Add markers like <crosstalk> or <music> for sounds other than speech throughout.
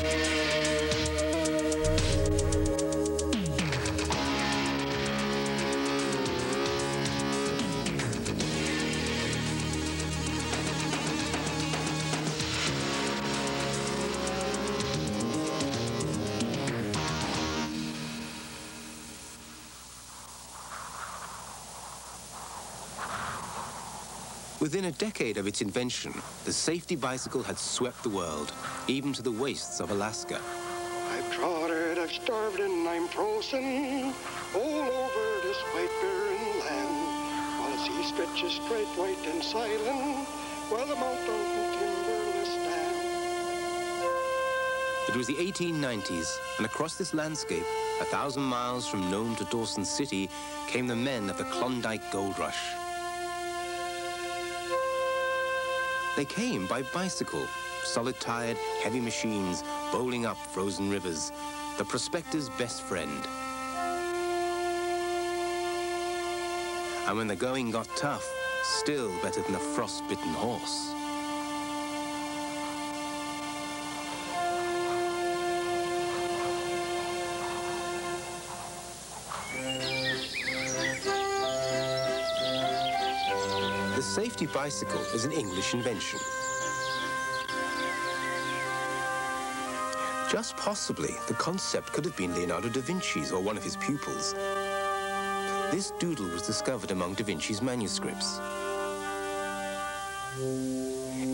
Bye. Within a decade of its invention, the safety bicycle had swept the world, even to the wastes of Alaska. I've trotted, I've starved, and I'm frozen all over this white barren land. While the sea stretches straight, white, and silent, while the timberless stand. It was the 1890s, and across this landscape, a thousand miles from Nome to Dawson City, came the men of the Klondike Gold Rush. They came by bicycle, solid-tired, heavy machines bowling up frozen rivers, the prospector's best friend. And when the going got tough, still better than a frost-bitten horse. Safety bicycle is an English invention. Just possibly, the concept could have been Leonardo da Vinci's or one of his pupils. This doodle was discovered among da Vinci's manuscripts.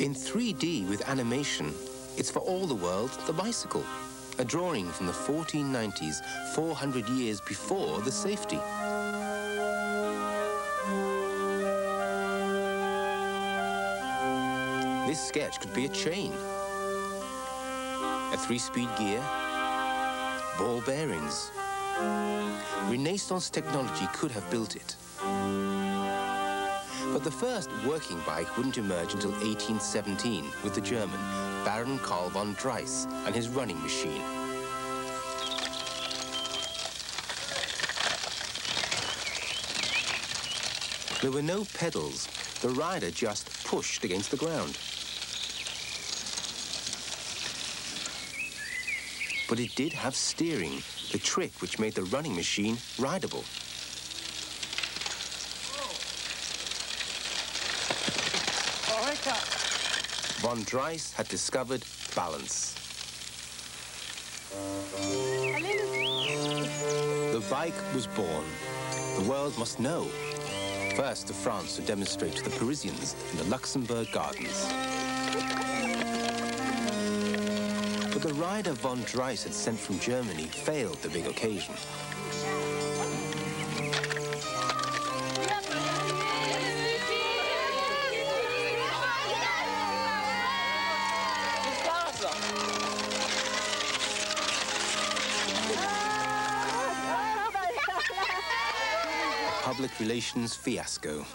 In 3D with animation, it's for all the world the bicycle, a drawing from the 1490s, 400 years before the safety. Sketch could be a chain, a three-speed gear, ball bearings. Renaissance technology could have built it. But the first working bike wouldn't emerge until 1817 with the German Baron Karl von Drais and his running machine. There were no pedals. The rider just pushed against the ground. But it did have steering, the trick which made the running machine rideable. Von Drais had discovered balance. The bike was born. The world must know. First to France to demonstrate to the Parisians in the Luxembourg Gardens. The rider von Drais had sent from Germany failed the big occasion. Public relations fiasco.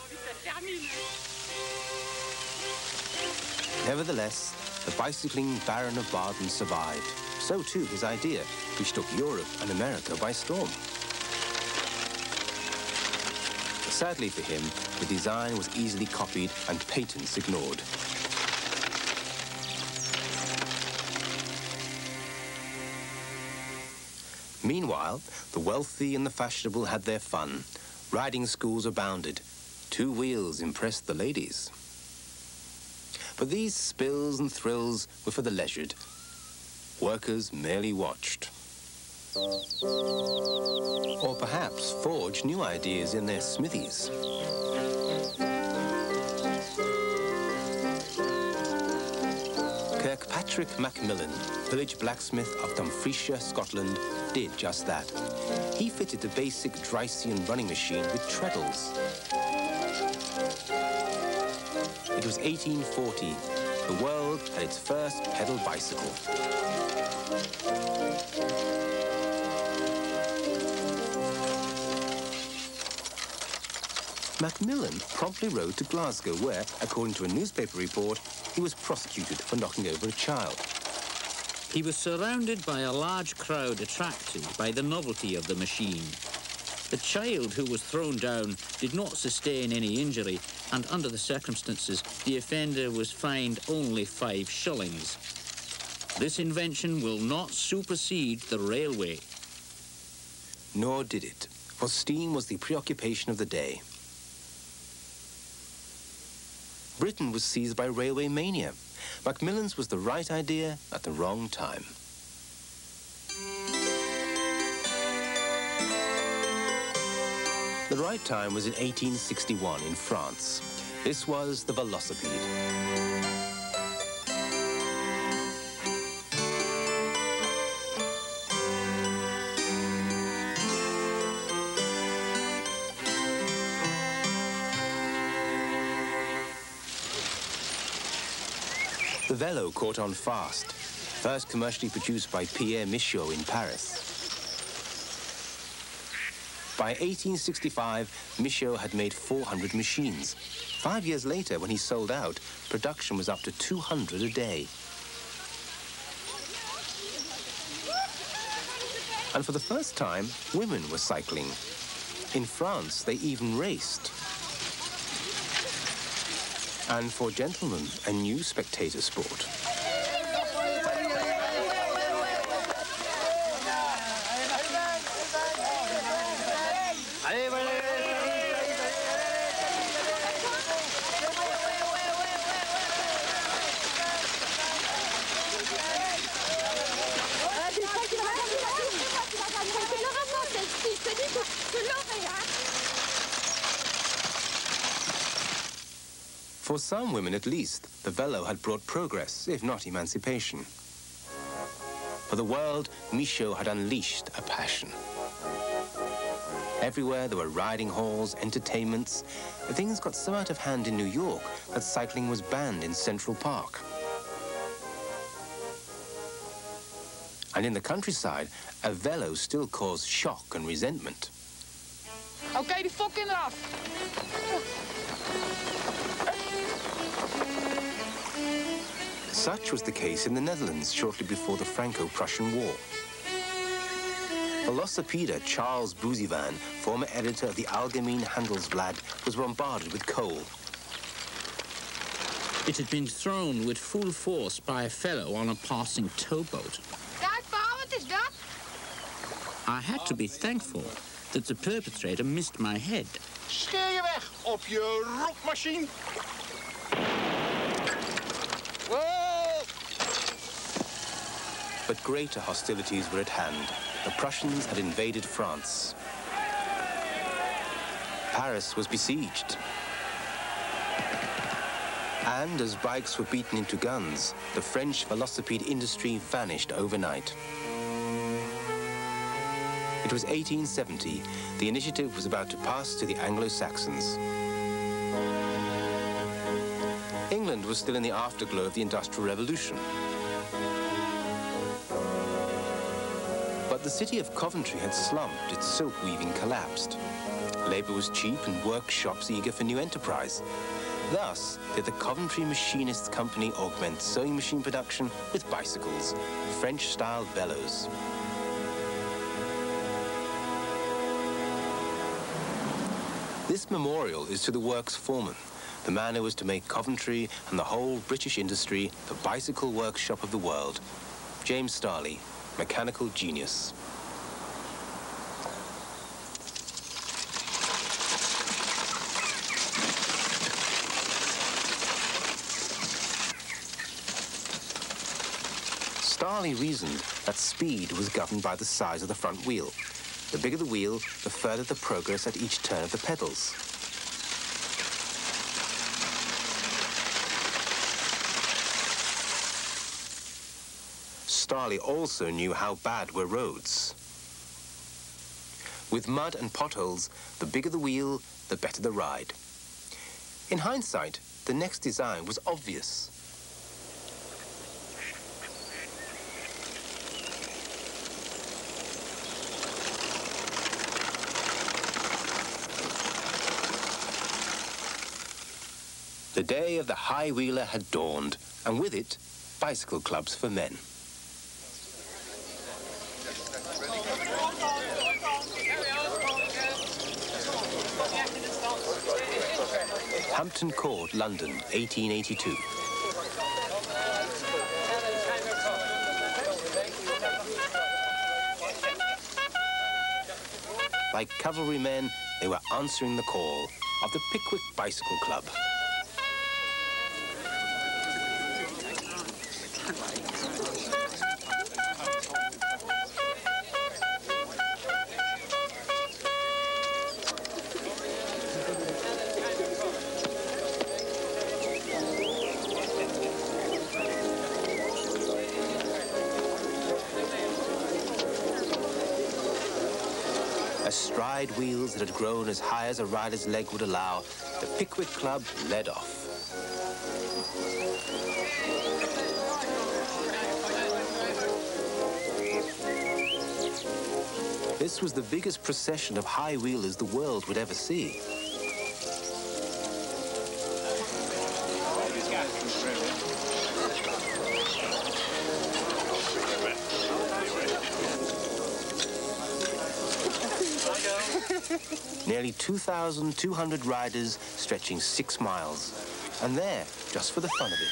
Nevertheless, the bicycling Baron of Baden survived. So too his idea, which took Europe and America by storm. Sadly for him, the design was easily copied and patents ignored. Meanwhile, the wealthy and the fashionable had their fun. Riding schools abounded. Two wheels impressed the ladies. But these spills and thrills were for the leisured. Workers merely watched. Or perhaps forged new ideas in their smithies. Kirkpatrick Macmillan, village blacksmith of Dumfriesshire, Scotland, did just that. He fitted the basic Draisian running machine with treadles. It was 1840. The world had its first pedal bicycle. Macmillan promptly rode to Glasgow where, according to a newspaper report, he was prosecuted for knocking over a child. He was surrounded by a large crowd attracted by the novelty of the machine. The child who was thrown down did not sustain any injury, and under the circumstances, the offender was fined only five shillings. This invention will not supersede the railway. Nor did it, for steam was the preoccupation of the day. Britain was seized by railway mania. Macmillan's was the right idea at the wrong time. The right time was in 1861 in France. This was the velocipede. The Velo caught on fast, first commercially produced by Pierre Michaux in Paris. By 1865, Michaux had made 400 machines. Five years later, when he sold out, production was up to 200 a day. And for the first time, women were cycling. In France, they even raced. And for gentlemen, a new spectator sport. Some women at least, the velo had brought progress, if not emancipation. For the world, Michaux had unleashed a passion. Everywhere there were riding halls, entertainments. Things got so out of hand in New York that cycling was banned in Central Park. And in the countryside, a velo still caused shock and resentment. Okay, die fucking af. Such was the case in the Netherlands shortly before the Franco-Prussian War. Velocipede Charles Boissevain, former editor of the Algemeen Handelsblad, was bombarded with coal. It had been thrown with full force by a fellow on a passing towboat. Kijk, pa, wat is? I had to be thankful that the perpetrator missed my head. Scheer je weg op je roepmachine. But greater hostilities were at hand. The Prussians had invaded France. Paris was besieged. And as bikes were beaten into guns, the French velocipede industry vanished overnight. It was 1870. The initiative was about to pass to the Anglo-Saxons. England was still in the afterglow of the Industrial Revolution. The city of Coventry had slumped, its silk weaving collapsed. Labour was cheap and workshops eager for new enterprise. Thus did the Coventry Machinists Company augment sewing machine production with bicycles, French-style bellows. This memorial is to the works foreman, the man who was to make Coventry and the whole British industry the bicycle workshop of the world, James Starley, mechanical genius. Starley reasoned that speed was governed by the size of the front wheel. The bigger the wheel, the further the progress at each turn of the pedals. Starley also knew how bad were roads. With mud and potholes, the bigger the wheel, the better the ride. In hindsight, the next design was obvious. The day of the high wheeler had dawned, and with it, bicycle clubs for men. Hampton Court, London, 1882. Like cavalrymen, they were answering the call of the Pickwick Bicycle Club. That had grown as high as a rider's leg would allow, the Pickwick Club led off. This was the biggest procession of high wheelers the world would ever see. Nearly 2,200 riders stretching six miles. And there, just for the fun of it.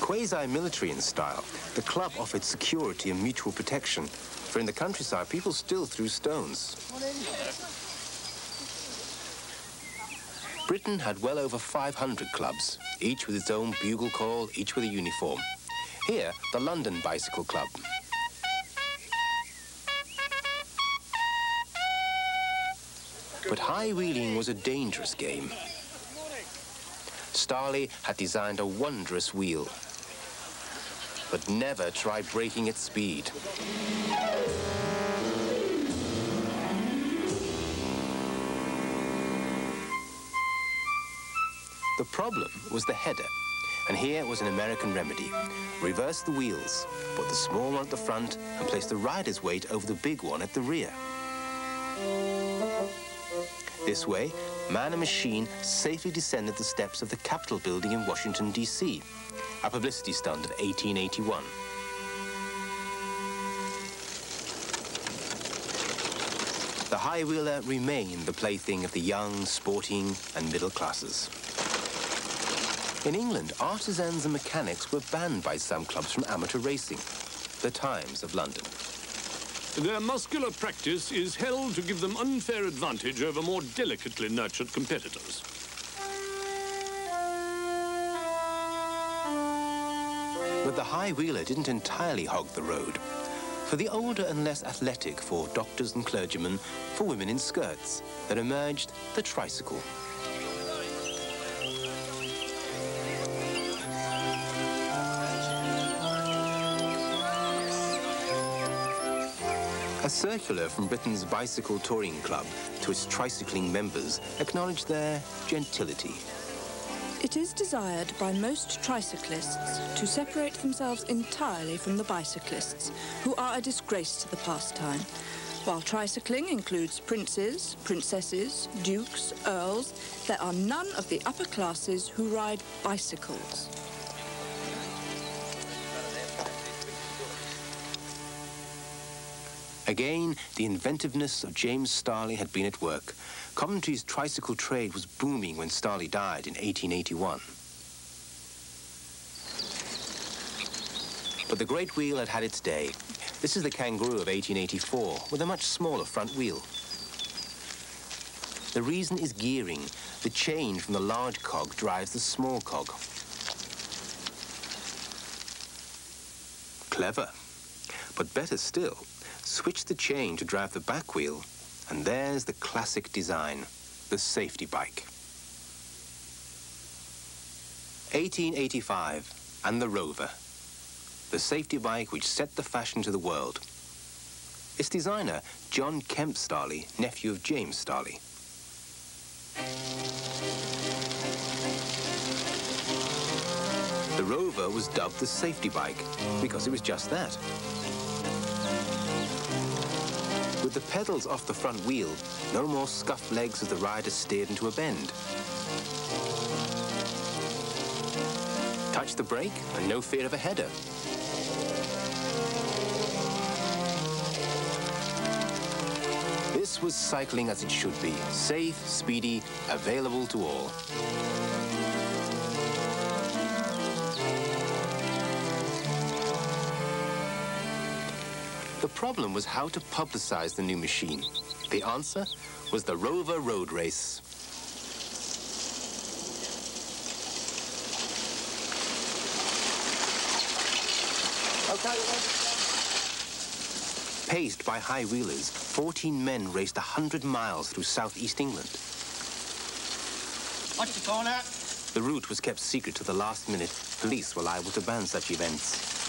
Quasi-military in style, the club offered security and mutual protection. For in the countryside, people still threw stones. Britain had well over 500 clubs, each with its own bugle call, each with a uniform. Here, the London Bicycle Club. But high wheeling was a dangerous game. Starley had designed a wondrous wheel, but never tried braking its speed. The problem was the header. And here was an American remedy. Reverse the wheels, put the small one at the front, and place the rider's weight over the big one at the rear. This way, man and machine safely descended the steps of the Capitol building in Washington, D.C., a publicity stunt of 1881. The high wheeler remained the plaything of the young, sporting, and middle classes. In England, artisans and mechanics were banned by some clubs from amateur racing. The Times of London. Their muscular practice is held to give them unfair advantage over more delicately nurtured competitors. But the high wheeler didn't entirely hog the road. For the older and less athletic, for doctors and clergymen, for women in skirts, there emerged the tricycle. A circular from Britain's Bicycle Touring Club to its tricycling members acknowledged their gentility. It is desired by most tricyclists to separate themselves entirely from the bicyclists, who are a disgrace to the pastime. While tricycling includes princes, princesses, dukes, earls, there are none of the upper classes who ride bicycles. Again, the inventiveness of James Starley had been at work. Coventry's tricycle trade was booming when Starley died in 1881. But the Great Wheel had had its day. This is the Kangaroo of 1884, with a much smaller front wheel. The reason is gearing. The change from the large cog drives the small cog. Clever. But better still, switch the chain to drive the back wheel, and there's the classic design, the safety bike. 1885, and the Rover, the safety bike which set the fashion to the world. Its designer, John Kemp Starley, nephew of James Starley. The Rover was dubbed the safety bike because it was just that. With the pedals off the front wheel, no more scuffed legs as the rider steered into a bend. Touch the brake and no fear of a header. This was cycling as it should be. Safe, speedy, available to all. The problem was how to publicize the new machine. The answer was the Rover Road Race. Paced by high wheelers, 14 men raced 100 miles through southeast England. What's the corner? The route was kept secret to the last minute. Police were liable to ban such events.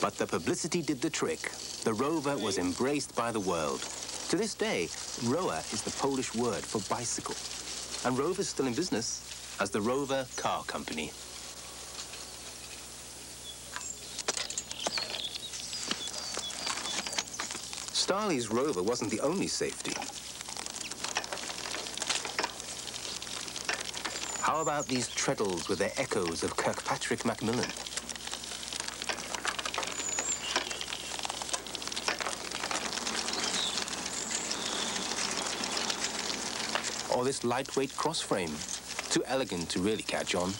But the publicity did the trick. The Rover was embraced by the world. To this day, Rower is the Polish word for bicycle. And Rover's still in business as the Rover Car Company. Starley's Rover wasn't the only safety. How about these treadles with their echoes of Kirkpatrick Macmillan? This lightweight cross frame, too elegant to really catch on.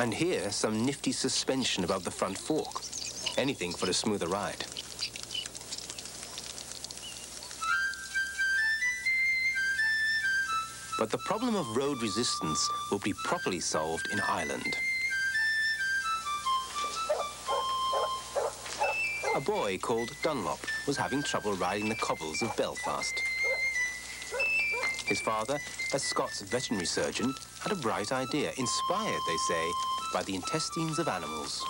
And here, some nifty suspension above the front fork. Anything for a smoother ride. But the problem of road resistance will be properly solved in Ireland. A boy called Dunlop was having trouble riding the cobbles of Belfast. His father, a Scots veterinary surgeon, had a bright idea, inspired, they say, by the intestines of animals.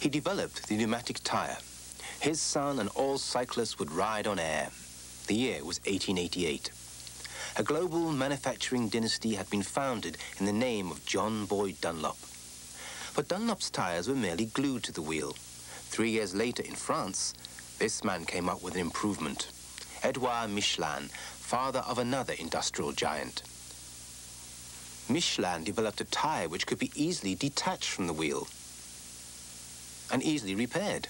He developed the pneumatic tire. His son and all cyclists would ride on air. The year was 1888. A global manufacturing dynasty had been founded in the name of John Boyd Dunlop. But Dunlop's tires were merely glued to the wheel. Three years later in France, this man came up with an improvement. Edouard Michelin, father of another industrial giant. Michelin developed a tire which could be easily detached from the wheel and easily repaired.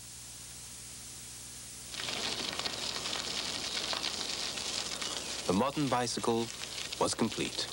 The modern bicycle was complete.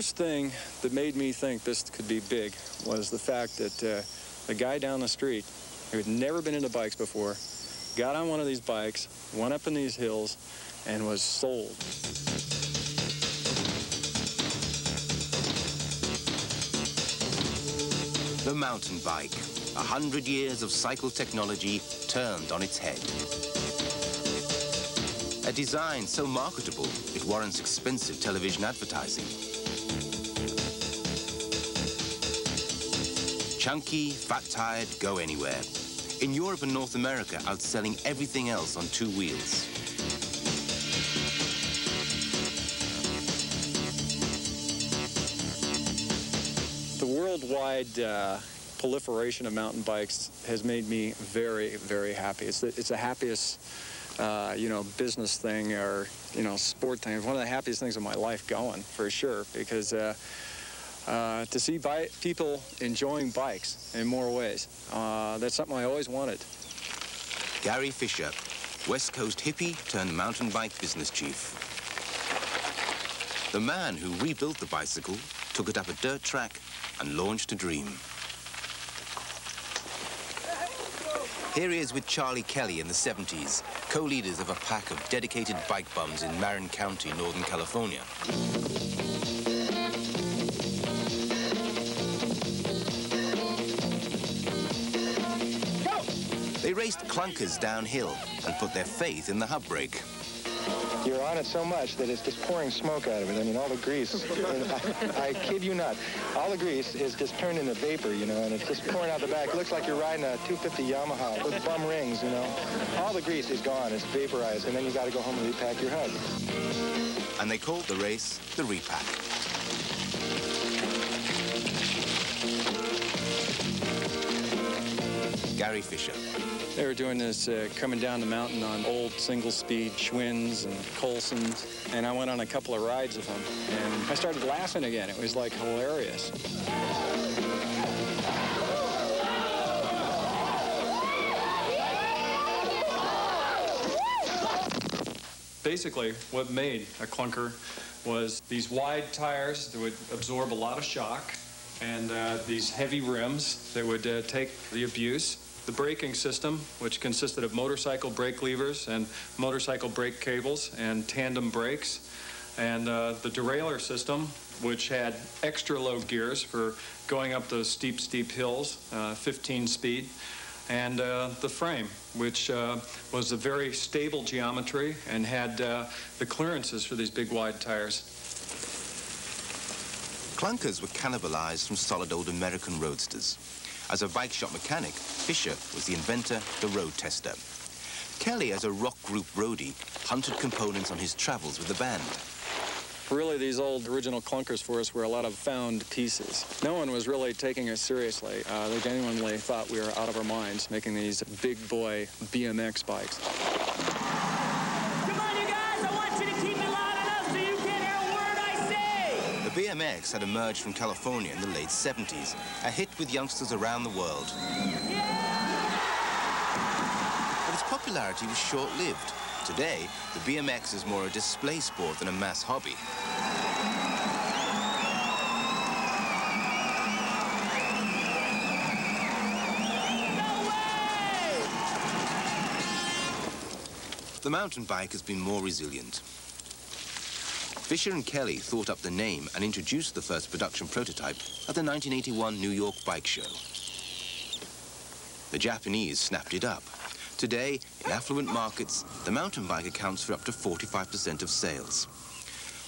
First thing that made me think this could be big was the fact that uh, a guy down the street who had never been into bikes before got on one of these bikes, went up in these hills, and was sold. The mountain bike, a hundred years of cycle technology turned on its head. A design so marketable, it warrants expensive television advertising. Chunky, fat-tired, go anywhere. In Europe and North America, outselling everything else on two wheels. The worldwide uh, proliferation of mountain bikes has made me very, very happy. It's the, it's the happiest, uh, you know, business thing or, you know, sport thing. It's one of the happiest things of my life going, for sure, because uh, uh, to see people enjoying bikes in more ways. Uh, that's something I always wanted. Gary Fisher, West Coast hippie turned mountain bike business chief. The man who rebuilt the bicycle took it up a dirt track and launched a dream. Here he is with Charlie Kelly in the 70s, co-leaders of a pack of dedicated bike bums in Marin County, Northern California. Clunkers downhill and put their faith in the hub brake. You're on it so much that it's just pouring smoke out of it. I mean, all the grease, <laughs> I, I kid you not, all the grease is just turned into vapor, you know, and it's just pouring out the back. It looks like you're riding a 250 Yamaha with bum rings, you know. All the grease is gone. It's vaporized, and then you got to go home and repack your hub. And they called the race the repack. Gary Fisher. They were doing this uh, coming down the mountain on old single-speed Schwinn's and Colsons, and I went on a couple of rides with them, and I started laughing again. It was like hilarious. Basically, what made a clunker was these wide tires that would absorb a lot of shock, and uh, these heavy rims that would uh, take the abuse. The braking system, which consisted of motorcycle brake levers and motorcycle brake cables and tandem brakes. And uh, the derailleur system, which had extra low gears for going up those steep, steep hills, uh, 15 speed. And uh, the frame, which uh, was a very stable geometry and had uh, the clearances for these big wide tires. Clunkers were cannibalized from solid old American roadsters. As a bike shop mechanic, Fisher was the inventor, the road tester. Kelly, as a rock group roadie, hunted components on his travels with the band. Really, these old original clunkers for us were a lot of found pieces. No one was really taking us seriously. Uh, they genuinely thought we were out of our minds making these big boy BMX bikes. BMX had emerged from California in the late 70s, a hit with youngsters around the world. But its popularity was short-lived. Today, the BMX is more a display sport than a mass hobby. The mountain bike has been more resilient. Fisher and Kelly thought up the name and introduced the first production prototype at the 1981 New York Bike Show. The Japanese snapped it up. Today, in affluent markets, the mountain bike accounts for up to 45% of sales.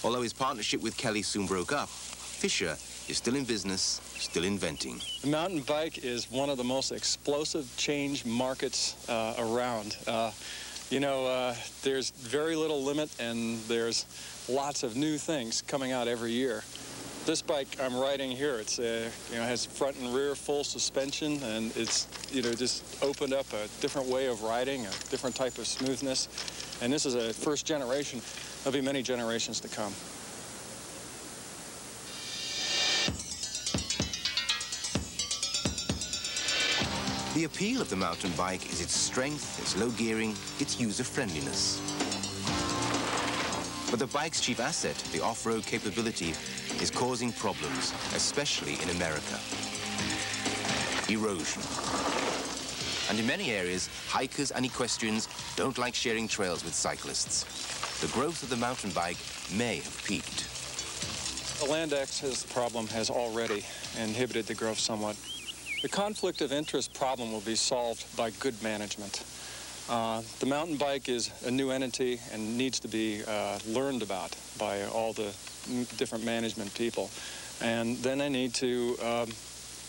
Although his partnership with Kelly soon broke up, Fisher is still in business, still inventing. The mountain bike is one of the most explosive change markets uh, around. Uh, you know, uh, there's very little limit and there's lots of new things coming out every year. This bike I'm riding here, it's uh, you know has front and rear full suspension, and it's you know just opened up a different way of riding, a different type of smoothness. And this is a first generation. There'll be many generations to come. The appeal of the mountain bike is its strength, its low gearing, its user-friendliness. But the bike's chief asset, the off-road capability, is causing problems, especially in America. Erosion. And in many areas, hikers and equestrians don't like sharing trails with cyclists. The growth of the mountain bike may have peaked. The land access problem has already inhibited the growth somewhat. The conflict of interest problem will be solved by good management. Uh, the mountain bike is a new entity and needs to be uh, learned about by all the different management people. And then they need to um,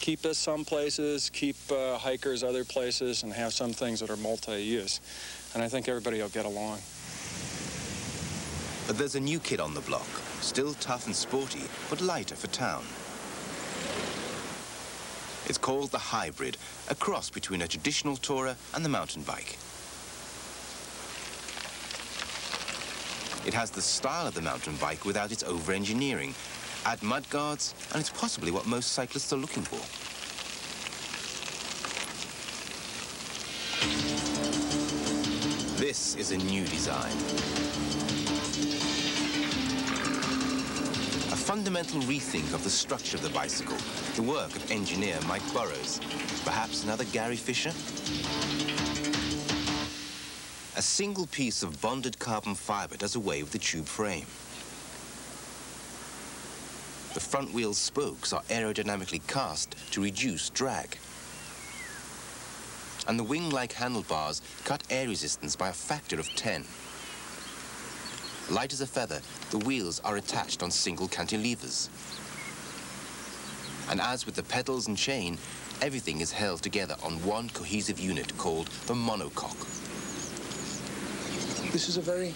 keep us some places, keep uh, hikers other places, and have some things that are multi-use. And I think everybody will get along. But there's a new kid on the block, still tough and sporty, but lighter for town. It's called the Hybrid, a cross between a traditional tourer and the mountain bike. It has the style of the mountain bike without its over-engineering, Add mudguards, and it's possibly what most cyclists are looking for. This is a new design. A fundamental rethink of the structure of the bicycle, the work of engineer Mike Burrows. Perhaps another Gary Fisher? A single piece of bonded carbon fiber does away with the tube frame. The front wheel spokes are aerodynamically cast to reduce drag. And the wing-like handlebars cut air resistance by a factor of 10. Light as a feather, the wheels are attached on single cantilevers. And as with the pedals and chain, everything is held together on one cohesive unit called the monocoque. This is a very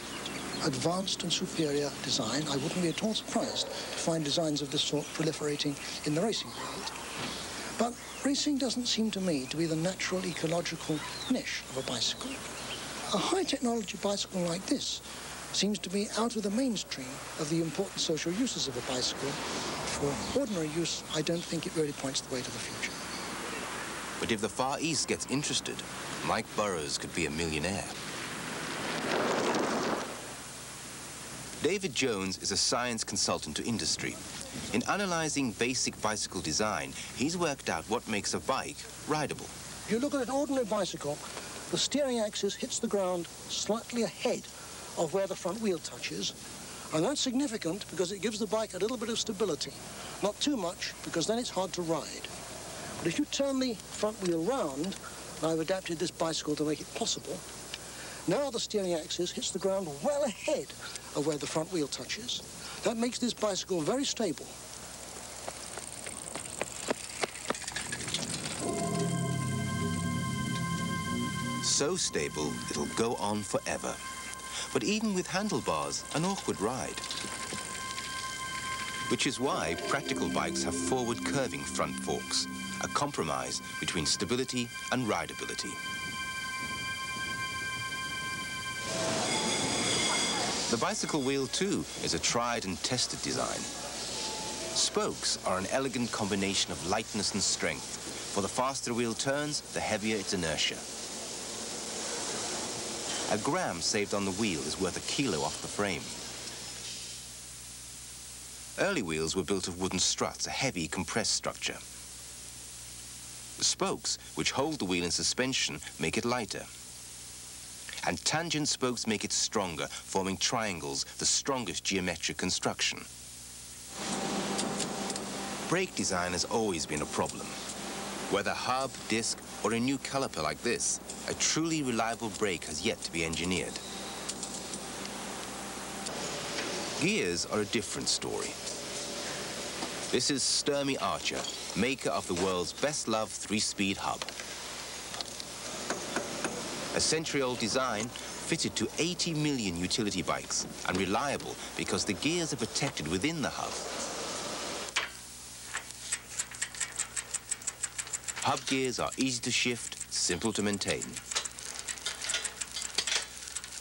advanced and superior design. I wouldn't be at all surprised to find designs of this sort proliferating in the racing world. But racing doesn't seem to me to be the natural ecological niche of a bicycle. A high-technology bicycle like this seems to be out of the mainstream of the important social uses of a bicycle. For ordinary use, I don't think it really points the way to the future. But if the Far East gets interested, Mike Burrows could be a millionaire. David Jones is a science consultant to industry. In analyzing basic bicycle design, he's worked out what makes a bike rideable. If you look at an ordinary bicycle, the steering axis hits the ground slightly ahead of where the front wheel touches. And that's significant because it gives the bike a little bit of stability. Not too much, because then it's hard to ride. But if you turn the front wheel round, and I've adapted this bicycle to make it possible, now the steering axis hits the ground well ahead where the front wheel touches. That makes this bicycle very stable. So stable, it'll go on forever. But even with handlebars, an awkward ride. Which is why practical bikes have forward curving front forks, a compromise between stability and rideability. The bicycle wheel, too, is a tried and tested design. Spokes are an elegant combination of lightness and strength. For the faster a wheel turns, the heavier its inertia. A gram saved on the wheel is worth a kilo off the frame. Early wheels were built of wooden struts, a heavy compressed structure. The spokes, which hold the wheel in suspension, make it lighter. And tangent spokes make it stronger, forming triangles, the strongest geometric construction. Brake design has always been a problem. Whether hub, disc, or a new caliper like this, a truly reliable brake has yet to be engineered. Gears are a different story. This is Sturmey Archer, maker of the world's best-loved three-speed hub. A century-old design fitted to 80 million utility bikes and reliable because the gears are protected within the hub. Hub gears are easy to shift, simple to maintain.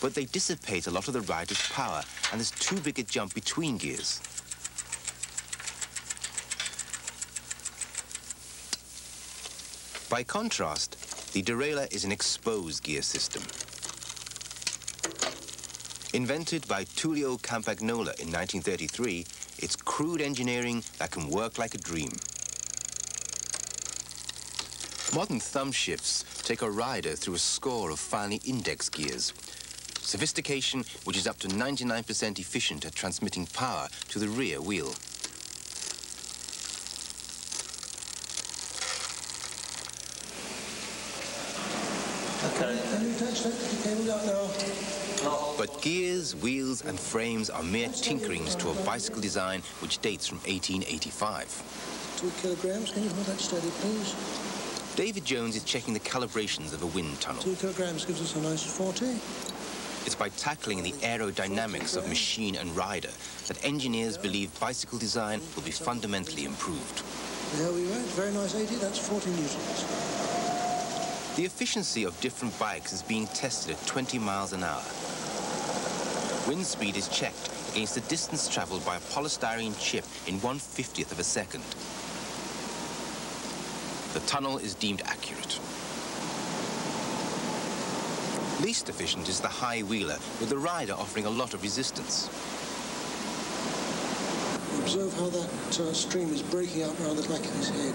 But they dissipate a lot of the rider's power and there's too big a jump between gears. By contrast, the derailleur is an exposed gear system. Invented by Tullio Campagnolo in 1933, it's crude engineering that can work like a dream. Modern thumb shifts take a rider through a score of finely indexed gears. Sophistication which is up to 99% efficient at transmitting power to the rear wheel. Okay. Can you attach that to the cable out now? But gears, wheels and frames are mere tinkerings to a bicycle design which dates from 1885. Two kilograms. Can you hold that steady, please? David Jones is checking the calibrations of a wind tunnel. Two kilograms gives us a nice 40. It's by tackling the aerodynamics of machine and rider that engineers believe bicycle design will be fundamentally improved. There we went. Very nice 80. That's 40 newtons. The efficiency of different bikes is being tested at 20 miles an hour. Wind speed is checked against the distance travelled by a polystyrene chip in 1 50th of a second. The tunnel is deemed accurate. Least efficient is the high wheeler, with the rider offering a lot of resistance. Observe how that uh, stream is breaking out around the back of his head.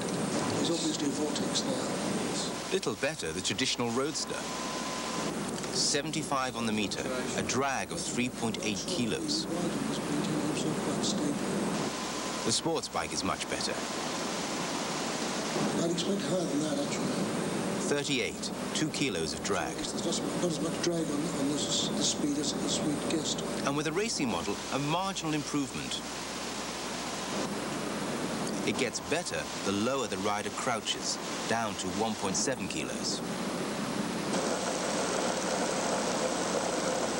There's obviously a vortex there. Little better the traditional roadster. 75 on the meter, a drag of 3.8 kilos. The sports bike is much better. I'd expect higher than that, actually. 38, 2 kilos of drag. There's not, not as much drag on, on this, this speed as, as we'd guessed. And with a racing model, a marginal improvement. It gets better the lower the rider crouches, down to 1.7 kilos.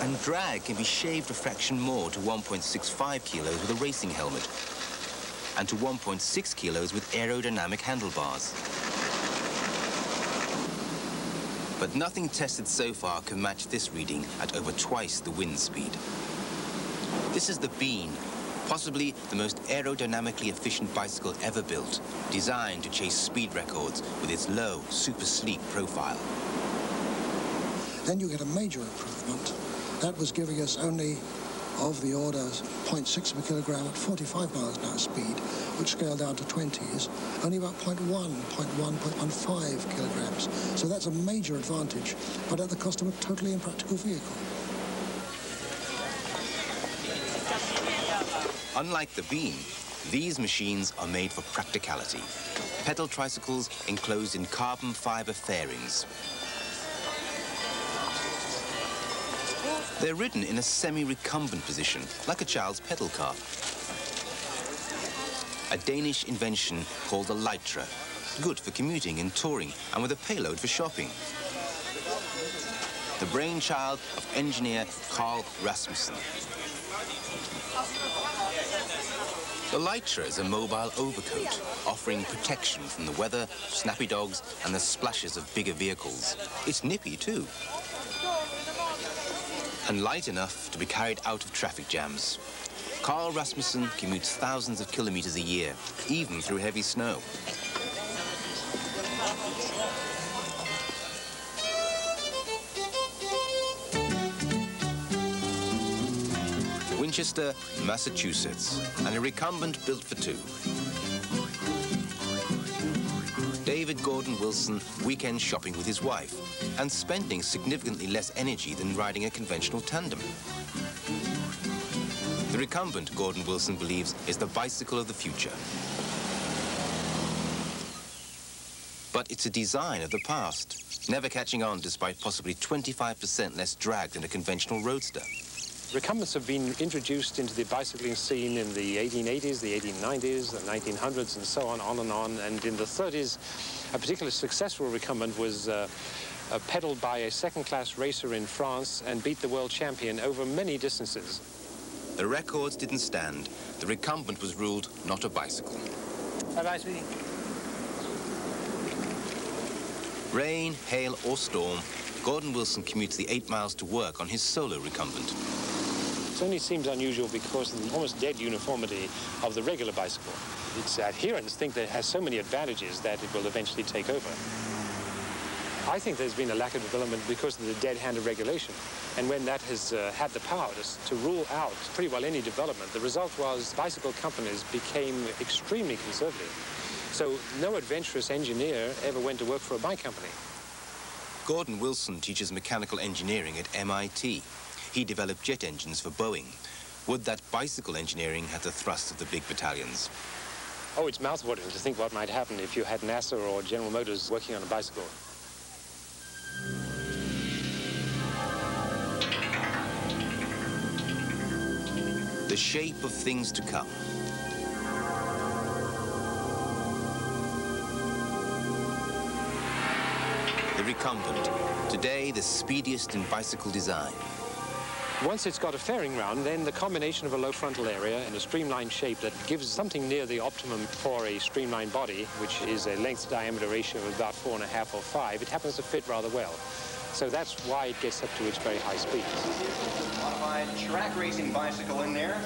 And drag can be shaved a fraction more to 1.65 kilos with a racing helmet, and to 1.6 kilos with aerodynamic handlebars. But nothing tested so far can match this reading at over twice the wind speed. This is the Bean, possibly the most aerodynamically efficient bicycle ever built, designed to chase speed records with its low, super sleek profile. Then you get a major improvement. That was giving us only of the order 0.6 per kilogram at 45 miles an hour speed, which scaled down to 20s, only about 0.1, 0.1, 0.15 kilograms. So that's a major advantage, but at the cost of a totally impractical vehicle. Unlike the Bean, these machines are made for practicality. Pedal tricycles enclosed in carbon fiber fairings. They're ridden in a semi-recumbent position, like a child's pedal car. A Danish invention called the Leitra, good for commuting and touring, and with a payload for shopping. The brainchild of engineer Carl Rasmussen. The is a mobile overcoat, offering protection from the weather, snappy dogs, and the splashes of bigger vehicles. It's nippy, too and light enough to be carried out of traffic jams. Carl Rasmussen commutes thousands of kilometers a year, even through heavy snow. Winchester, Massachusetts, and a recumbent built for two. David Gordon Wilson weekend shopping with his wife and spending significantly less energy than riding a conventional tandem. The recumbent, Gordon Wilson believes, is the bicycle of the future. But it's a design of the past, never catching on despite possibly 25% less drag than a conventional roadster. Recumbents have been introduced into the bicycling scene in the 1880s, the 1890s, the 1900s, and so on, on and on. And in the 30s, a particularly successful recumbent was uh, uh, pedaled by a second-class racer in France and beat the world champion over many distances. The records didn't stand. The recumbent was ruled not a bicycle. Bye-bye, sweetie. Rain, hail, or storm, Gordon Wilson commutes the eight miles to work on his solo recumbent. It only seems unusual because of the almost dead uniformity of the regular bicycle. Its adherents think that it has so many advantages that it will eventually take over. I think there's been a lack of development because of the dead-handed regulation. And when that has uh, had the power to, to rule out pretty well any development, the result was bicycle companies became extremely conservative. So no adventurous engineer ever went to work for a bike company. Gordon Wilson teaches mechanical engineering at MIT. He developed jet engines for Boeing. Would that bicycle engineering have the thrust of the big battalions? Oh, it's mouthwatering to think what might happen if you had NASA or General Motors working on a bicycle. The shape of things to come. The recumbent, today the speediest in bicycle design. Once it's got a fairing round, then the combination of a low frontal area and a streamlined shape that gives something near the optimum for a streamlined body, which is a length-diameter ratio of about four and a half or five, it happens to fit rather well. So that's why it gets up to its very high speeds. modified track racing bicycle in there.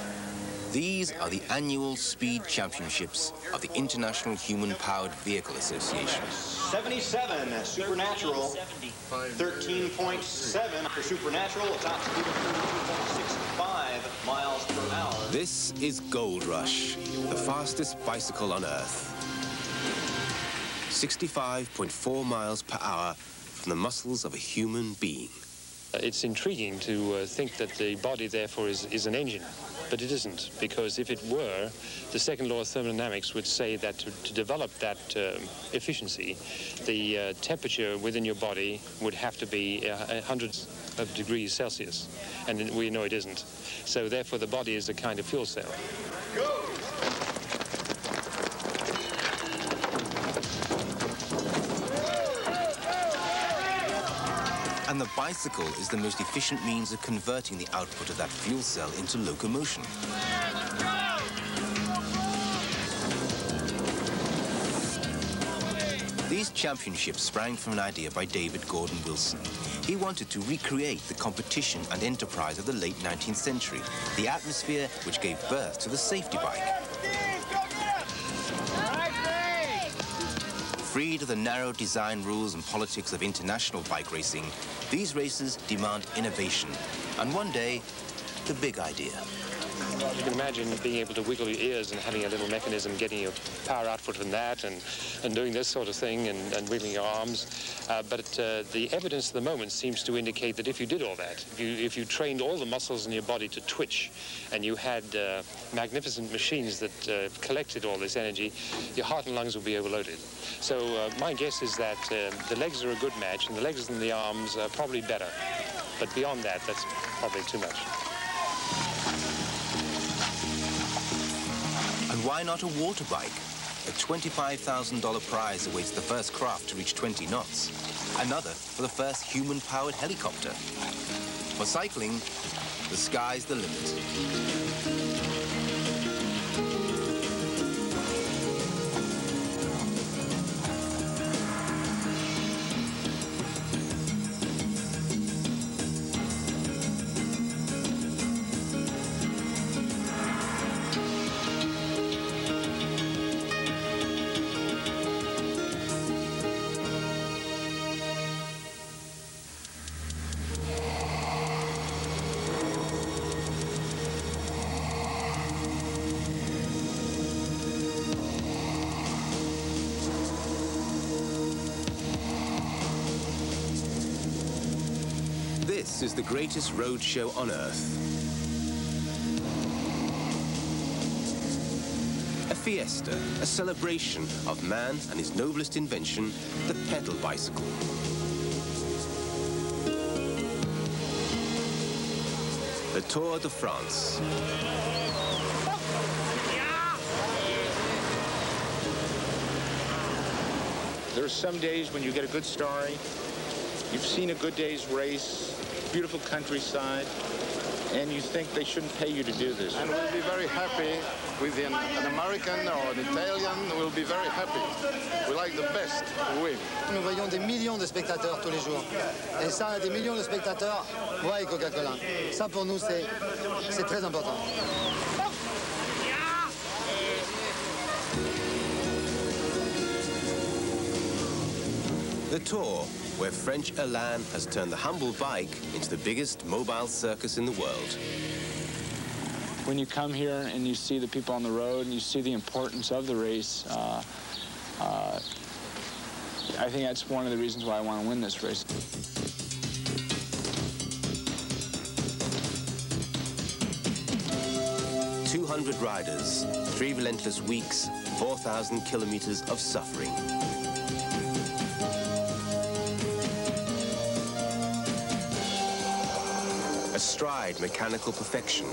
These are the annual speed championships of the International Human-Powered Vehicle Association. 77 Supernatural, 13.7 for Supernatural, a top speed of 32.65 miles per hour. This is Gold Rush, the fastest bicycle on Earth. 65.4 miles per hour from the muscles of a human being. It's intriguing to uh, think that the body, therefore, is, is an engine. But it isn't, because if it were, the second law of thermodynamics would say that to, to develop that um efficiency, the uh, temperature within your body would have to be uh, hundreds of degrees Celsius, and we know it isn't. So therefore, the body is a kind of fuel cell. And the bicycle is the most efficient means of converting the output of that fuel cell into locomotion. These championships sprang from an idea by David Gordon Wilson. He wanted to recreate the competition and enterprise of the late 19th century, the atmosphere which gave birth to the safety bike. Freed of the narrow design rules and politics of international bike racing, these races demand innovation. And one day, the big idea. You can imagine being able to wiggle your ears and having a little mechanism getting your power output from that and, and doing this sort of thing and, and wiggling your arms. Uh, but uh, the evidence at the moment seems to indicate that if you did all that, if you, if you trained all the muscles in your body to twitch and you had uh, magnificent machines that uh, collected all this energy, your heart and lungs would be overloaded. So uh, my guess is that uh, the legs are a good match and the legs and the arms are probably better. But beyond that, that's probably too much. And why not a water bike? A $25,000 prize awaits the first craft to reach 20 knots. Another for the first human-powered helicopter. For cycling, the sky's the limit. This is the greatest road show on Earth. A fiesta, a celebration of man and his noblest invention, the pedal bicycle. The Tour de France. There are some days when you get a good story, you've seen a good day's race, beautiful countryside, and you think they shouldn't pay you to do this. And we'll be very happy with an, an American or an Italian. We'll be very happy. We like the best to win. Nous voyons des millions de spectateurs tous les jours. Et ça, des millions de spectateurs voient Coca-Cola. Ça, pour nous, c'est c'est très important. The Tour, where French Elan has turned the humble bike into the biggest mobile circus in the world. When you come here and you see the people on the road and you see the importance of the race, uh, uh, I think that's one of the reasons why I want to win this race. Two hundred riders, three relentless weeks, 4,000 kilometers of suffering. Astride mechanical perfection,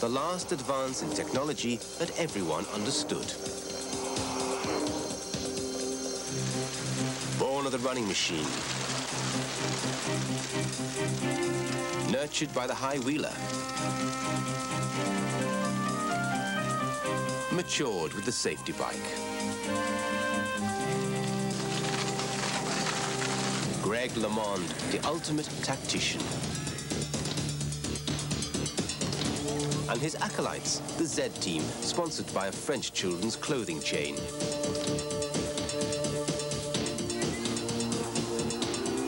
the last advance in technology that everyone understood. Born of the running machine. Nurtured by the high wheeler. Matured with the safety bike. Greg LeMond, the ultimate tactician. And his acolytes, the Z Team, sponsored by a French children's clothing chain.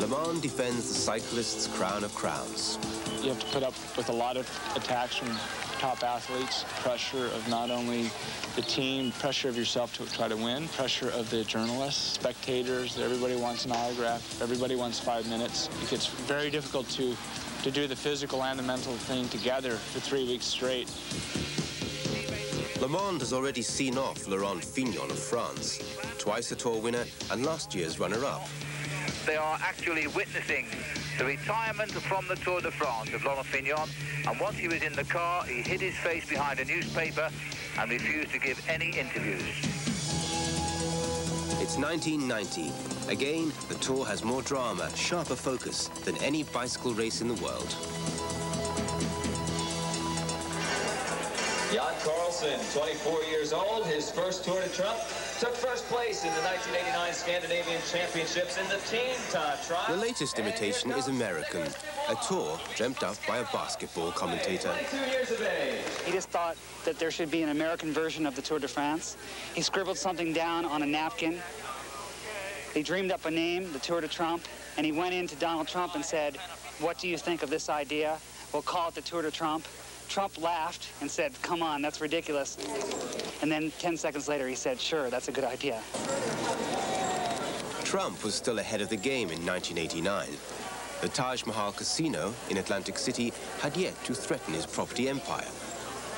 LeMond defends the cyclist's crown of crowns. You have to put up with a lot of attacks from top athletes, pressure of not only the team, pressure of yourself to try to win, pressure of the journalists, spectators, everybody wants an autograph, everybody wants five minutes. It gets very difficult to, to do the physical and the mental thing together for three weeks straight. LeMond has already seen off Laurent Fignon of France, twice a Tour winner and last year's runner-up. They are actually witnessing the retirement from the Tour de France of Laurent Fignon. And once he was in the car, he hid his face behind a newspaper and refused to give any interviews. It's 1990. Again, the Tour has more drama, sharper focus than any bicycle race in the world. Jan Carlsen, 24 years old, his first Tour de Trump, took first place in the 1989 Scandinavian Championships in the team time trial. The latest imitation is American, a tour dreamt up by a basketball commentator. He just thought that there should be an American version of the Tour de France. He scribbled something down on a napkin. He dreamed up a name, the Tour de Trump, and he went in to Donald Trump and said, what do you think of this idea? We'll call it the Tour de Trump. Trump laughed and said, come on, that's ridiculous. And then 10 seconds later, he said, sure, that's a good idea. Trump was still ahead of the game in 1989. The Taj Mahal Casino in Atlantic City had yet to threaten his property empire.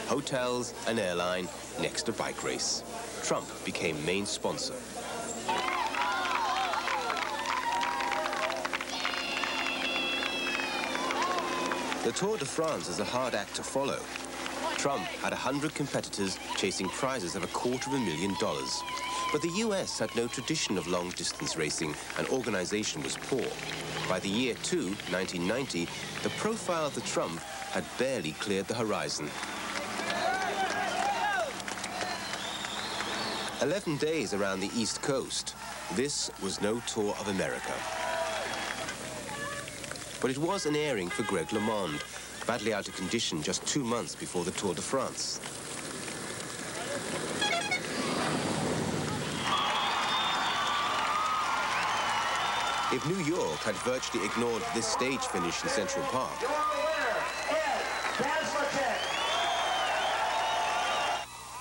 Hotels, an airline, next a bike race. Trump became main sponsor. The Tour de France is a hard act to follow. Trump had 100 competitors chasing prizes of a quarter of a million dollars. But the US had no tradition of long-distance racing and organization was poor. By the year two, 1990, the profile of the Trump had barely cleared the horizon. 11 days around the East Coast, this was no Tour of America. But it was an airing for Greg LeMond, badly out of condition just two months before the Tour de France. If New York had virtually ignored this stage finish in Central Park,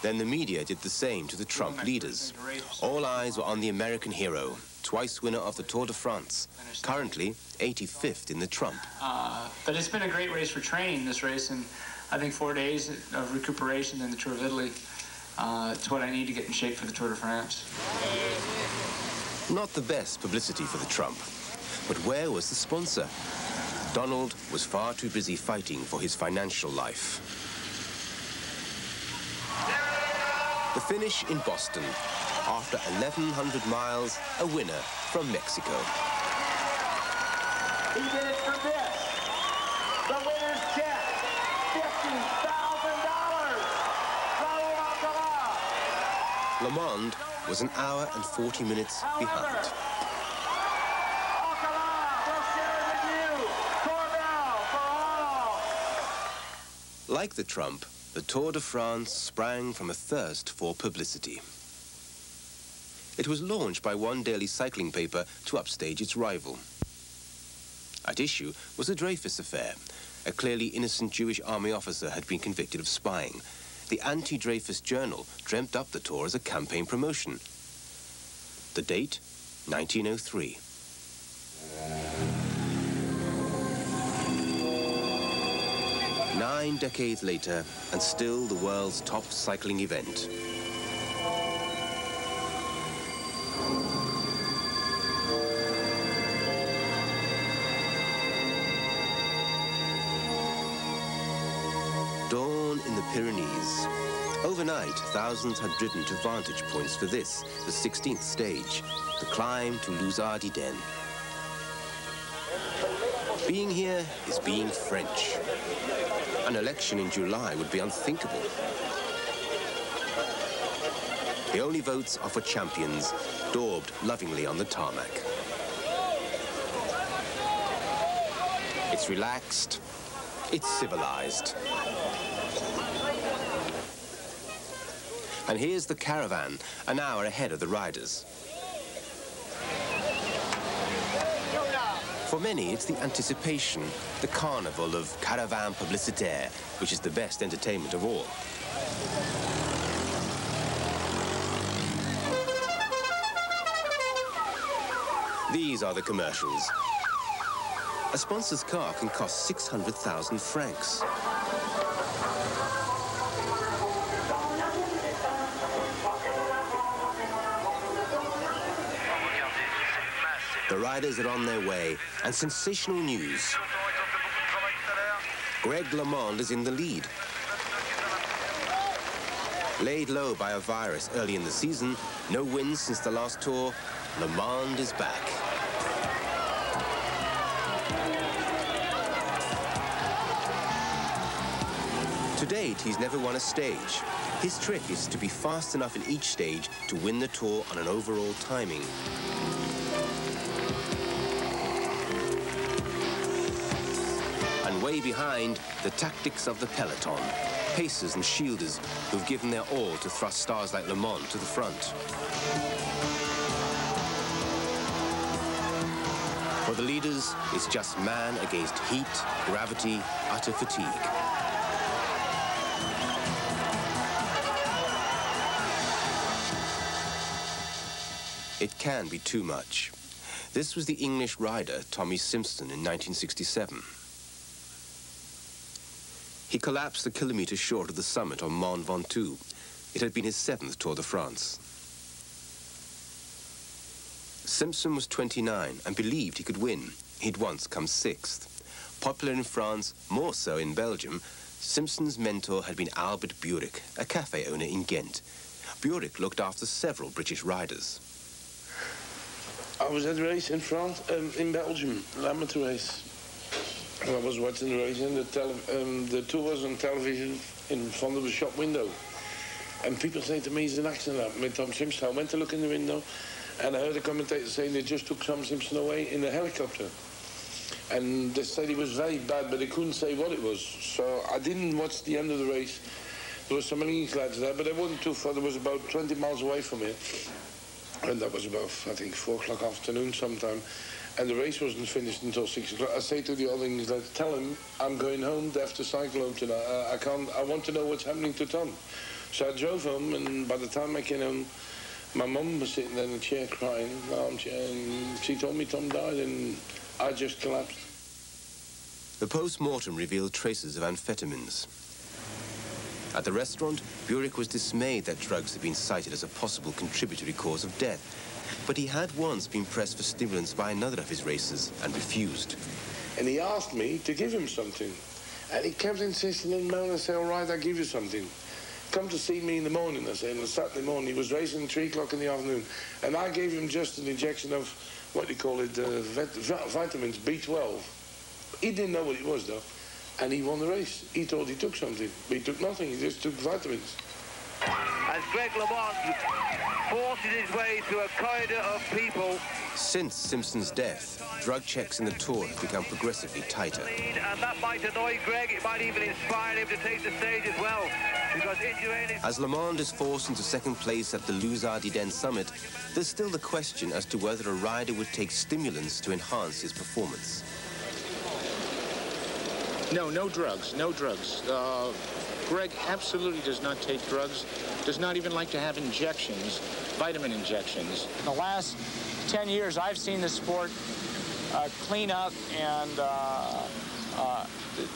then the media did the same to the Trump leaders. All eyes were on the American hero, twice winner of the Tour de France, currently 85th in the Trump. Uh, but it's been a great race for training, this race, and I think four days of recuperation in the Tour of Italy. Uh, it's what I need to get in shape for the Tour de France. Not the best publicity for the Trump, but where was the sponsor? Donald was far too busy fighting for his financial life. The finish in Boston. After 1,100 miles, a winner from Mexico. He did it for this. The winner's check, $50,000. Raul Alcala. LeMond was an hour and 40 minutes behind. Like the Trump, the Tour de France sprang from a thirst for publicity. It was launched by one daily cycling paper to upstage its rival. At issue was the Dreyfus affair. A clearly innocent Jewish army officer had been convicted of spying. The anti-Dreyfus Journal dreamt up the tour as a campaign promotion. The date, 1903. Nine decades later, and still the world's top cycling event. Pyrenees. Overnight, thousands had driven to vantage points for this, the 16th stage, the climb to Luz Ardiden. Being here is being French. An election in July would be unthinkable. The only votes are for champions, daubed lovingly on the tarmac. It's relaxed. It's civilized. And here's the caravan, an hour ahead of the riders. For many, it's the anticipation, the carnival of caravan publicitaire, which is the best entertainment of all. These are the commercials. A sponsor's car can cost 600,000 francs. The riders are on their way, and sensational news. Greg LeMond is in the lead. Laid low by a virus early in the season, no wins since the last tour, LeMond is back. To date, he's never won a stage. His trick is to be fast enough in each stage to win the tour on an overall timing. Way behind, the tactics of the peloton. Pacers and shielders who've given their all to thrust stars like LeMond to the front. For the leaders, it's just man against heat, gravity, utter fatigue. It can be too much. This was the English rider Tommy Simpson in 1967. He collapsed a kilometre short of the summit on Mont Ventoux. It had been his seventh Tour de France. Simpson was 29 and believed he could win. He'd once come sixth. Popular in France, more so in Belgium, Simpson's mentor had been Albert Beurick, a cafe owner in Ghent. Beurick looked after several British riders. I was at a race in France, um, in Belgium, amateur race. I was watching the race and the, tele um, the tour was on television in front of the shop window. And people say to me, there's an accident with Tom Simpson. I went to look in the window and I heard a commentator saying they just took Tom Simpson away in a helicopter. And they said he was very bad, but they couldn't say what it was. So I didn't watch the end of the race. There were some English lads there, but they wasn't too far. It was about 20 miles away from here. And that was about, I think, 4 o'clock afternoon sometime. And the race wasn't finished until 6 o'clock. I say to the other English lads, tell him I'm going home after cyclone tonight. I, I can't, I want to know what's happening to Tom. So I drove home, and by the time I came home, my mum was sitting there in a chair crying, armchair, and she told me Tom died, and I just collapsed. The post-mortem revealed traces of amphetamines. At the restaurant, Beurick was dismayed that drugs had been cited as a possible contributory cause of death. But he had once been pressed for stimulants by another of his racers and refused. And he asked me to give him something. And he kept insisting morning, I said, all right, I'll give you something. Come to see me in the morning, I said, on Saturday morning. He was racing at 3 o'clock in the afternoon. And I gave him just an injection of, what do you call it, uh, vitamins, B12. He didn't know what it was, though. And he won the race. He thought he took something, but he took nothing. He just took vitamins. As Greg LeMond forces his way through a corridor of people. Since Simpson's death, drug checks in the Tour have become progressively tighter. And that might annoy Greg. It might even inspire him to take the stage as well. Because Indurain is... As LeMond is forced into second place at the Luz Ardiden summit, there's still the question as to whether a rider would take stimulants to enhance his performance. No, no drugs, no drugs. Uh, Greg absolutely does not take drugs, does not even like to have injections, vitamin injections. In the last 10 years, I've seen the sport uh, clean up and uh, uh,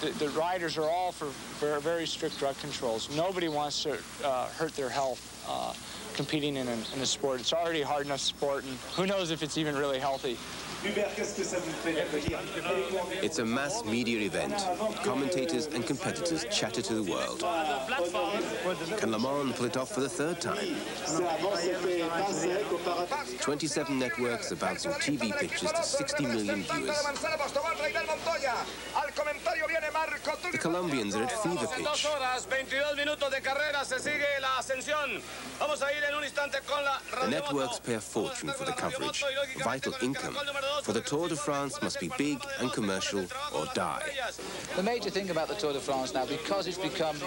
the, the, riders are all for, for, very strict drug controls. Nobody wants to uh, hurt their health uh, competing in a, in a sport. It's already a hard enough sport, and who knows if it's even really healthe It's a mass media event. Commentators and competitors chatter to the world. Can LeMond pull it off for the third time? 27 networks are bouncing TV pictures to 60 million viewers. The Colombians are at fever pitch. The networks pay a fortune for the coverage, vital income. For the Tour de France must be big and commercial or die. The major thing about the Tour de France now, because it's become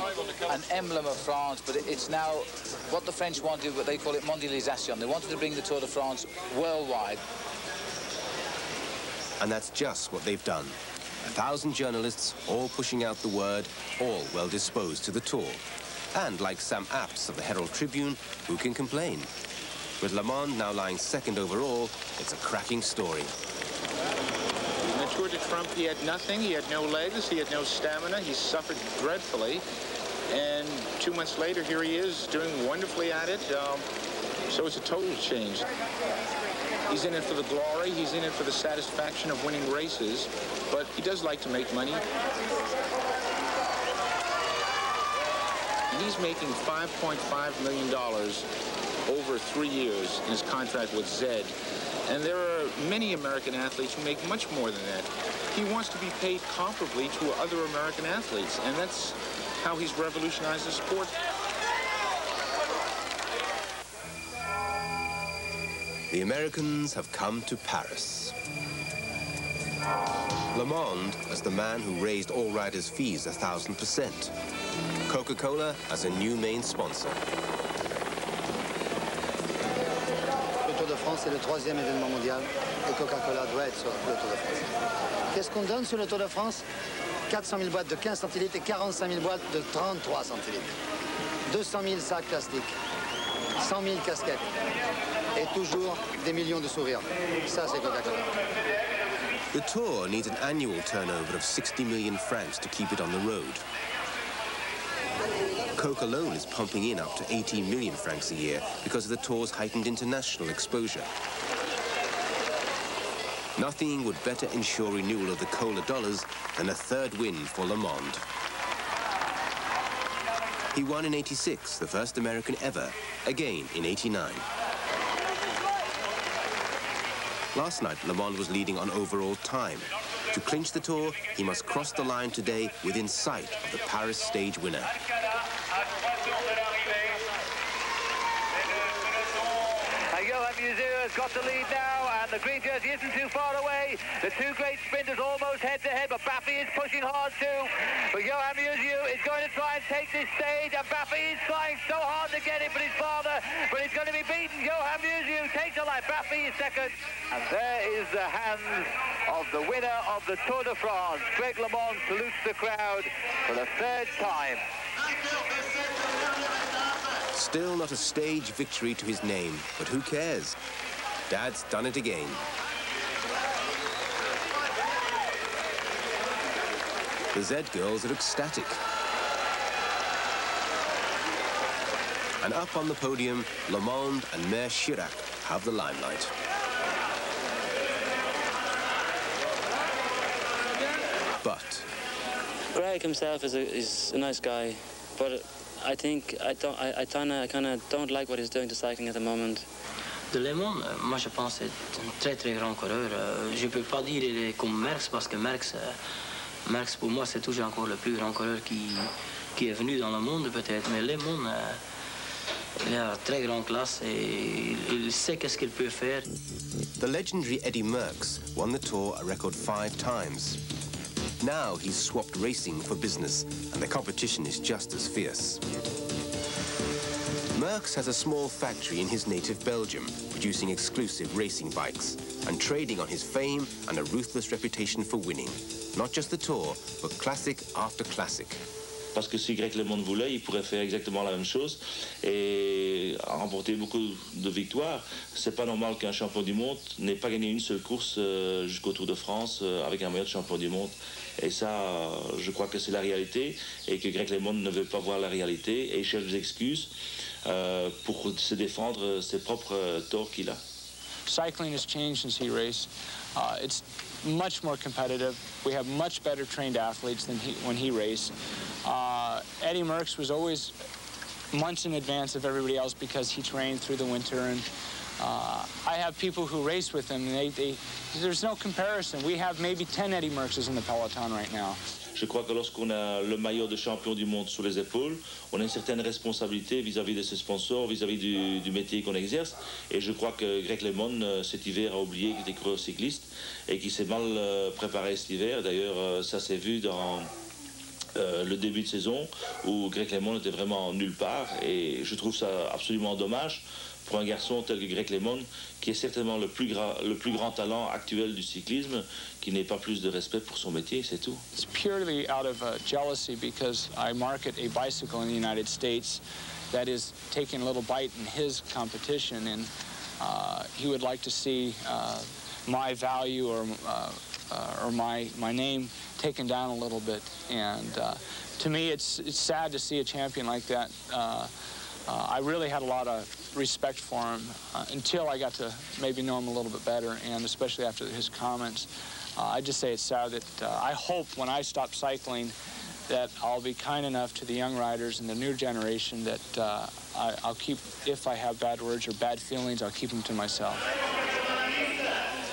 an emblem of France, but it's now what the French wanted, what they call it mondialisation. They wanted to bring the Tour de France worldwide. And that's just what they've done. A thousand journalists, all pushing out the word, all well disposed to the tour. And like Sam Abt of the Herald Tribune, who can complain? With LeMond now lying second overall, it's a cracking story. The Tour de Trump, he had nothing. He had no legs. He had no stamina. He suffered dreadfully. And two months later, here he is doing wonderfully at it. Um, so it's a total change. He's in it for the glory. He's in it for the satisfaction of winning races. But he does like to make money. He's making $5.5 million over three years in his contract with Zed. And there are many American athletes who make much more than that. He wants to be paid comparably to other American athletes, and that's how he's revolutionized the sport. The Americans have come to Paris. LeMond as the man who raised all riders' fees a thousand percent. Coca-Cola as a new main sponsor. Le Tour de France est le troisième événement mondial et Coca-Cola doit être sur le Tour de France. Qu'est-ce qu'on donne sur le Tour de France? 400 000 boîtes de 15 centilitres et 45 000 boîtes de 33 centilitres. 200 000 sacs plastiques, 100 000 casquettes et toujours des millions de sourires. Ça, c'est Coca-Cola. The tour needs an annual turnover of 60 million francs to keep it on the road. Coke alone is pumping in up to 18 million francs a year because of the tour's heightened international exposure. Nothing would better ensure renewal of the cola dollars than a third win for LeMond. He won in 86, the first American ever, again in 89. Last night, LeMond was leading on overall time. To clinch the tour, he must cross the line today within sight of the Paris stage winner. And Johan Museeuw has got the lead now, and the green jersey isn't too far away. The two great sprinters almost head-to-head, but Baffi is pushing hard too. But Johan Museeuw is going to try and take this stage, and Baffi is trying so hard to get it for his father, but he's going to be beaten. Johan Museeuw takes the line. Baffi is second. And there is the hands of the winner of the Tour de France. Greg LeMond salutes the crowd for the third time. Still not a stage victory to his name, but who cares? Dad's done it again. The Z girls are ecstatic. And up on the podium, Le and Mayor Chirac have the limelight. But Greg himself is a, is a nice guy, but I think I don't I, I kind of kind of don't like what he's doing to cycling at the moment. De Le Monde, euh, moi je pense c'est un très très grand coureur. Euh, Je ne peux pas dire il est comme Merckx parce que Merckx, euh, Merckx pour moi c'est toujours encore le plus grand coureur qui, qui est venu dans le monde peut-être. Mais Le euh, il a très grande classe et il sait qu'est-ce qu'il peut faire. the legendary Eddie Merckx won the Tour a record five times. Now he's swapped racing for business, and the competition is just as fierce. Merckx has a small factory in his native Belgium, producing exclusive racing bikes and trading on his fame and a ruthless reputation for winning. Not just the Tour, but classic after classic. Parce que si Greg LeMond voulait, il pourrait faire exactement la même chose et remporter beaucoup de victoires. C'est pas normal qu'un champion du monde n'ait pas gagné une seule course euh, jusqu'au Tour de France euh, avec un meilleur champion du monde. Et ça, euh, je crois que c'est la réalité et que Greg LeMond ne veut pas voir la réalité et il cherche des excuses euh, pour se défendre euh, ses propres euh, torts qu'il a. Cycling has changed since he raced. Uh, it's much more competitive. We have much better trained athletes than he, when he raced. Uh, Eddie Merckx was always months in advance of everybody else because he trained through the winter. And uh, I have people who race with him, and they, they, there's no comparison. We have maybe 10 Eddie Merckxes in the peloton right now. Je crois que lorsqu'on a le maillot de champion du monde sur les épaules, on a une certaine responsabilité vis-à-vis de ses sponsors, vis-à-vis du, métier qu'on exerce. Et je crois que Greg LeMond, euh, cet hiver, a oublié qu'il était coureur cycliste et qu'il s'est mal euh, préparé cet hiver. D'ailleurs, euh, ça s'est vu dans le début de saison où Greg LeMond était vraiment nulle part. Et je trouve ça absolument dommage pour un garçon tel que Greg LeMond, qui est certainement le plus, le plus grand talent actuel du cyclisme, qui n'ait pas plus de respect pour son métier, c'est tout. It's purely out of uh, jealousy because I market a bicycle in the United States that is taking a little bite in his competition, and uh, he would like to see uh, my value or uh, uh, or my my name taken down a little bit. And uh, to me, it's it's sad to see a champion like that. I really had a lot of respect for him uh, until I got to maybe know him a little bit better, and especially after his comments. Uh, I just say it's sad that uh, I hope when I stop cycling that I'll be kind enough to the young riders and the new generation that uh, I, I'll keep, if I have bad words or bad feelings, I'll keep them to myself.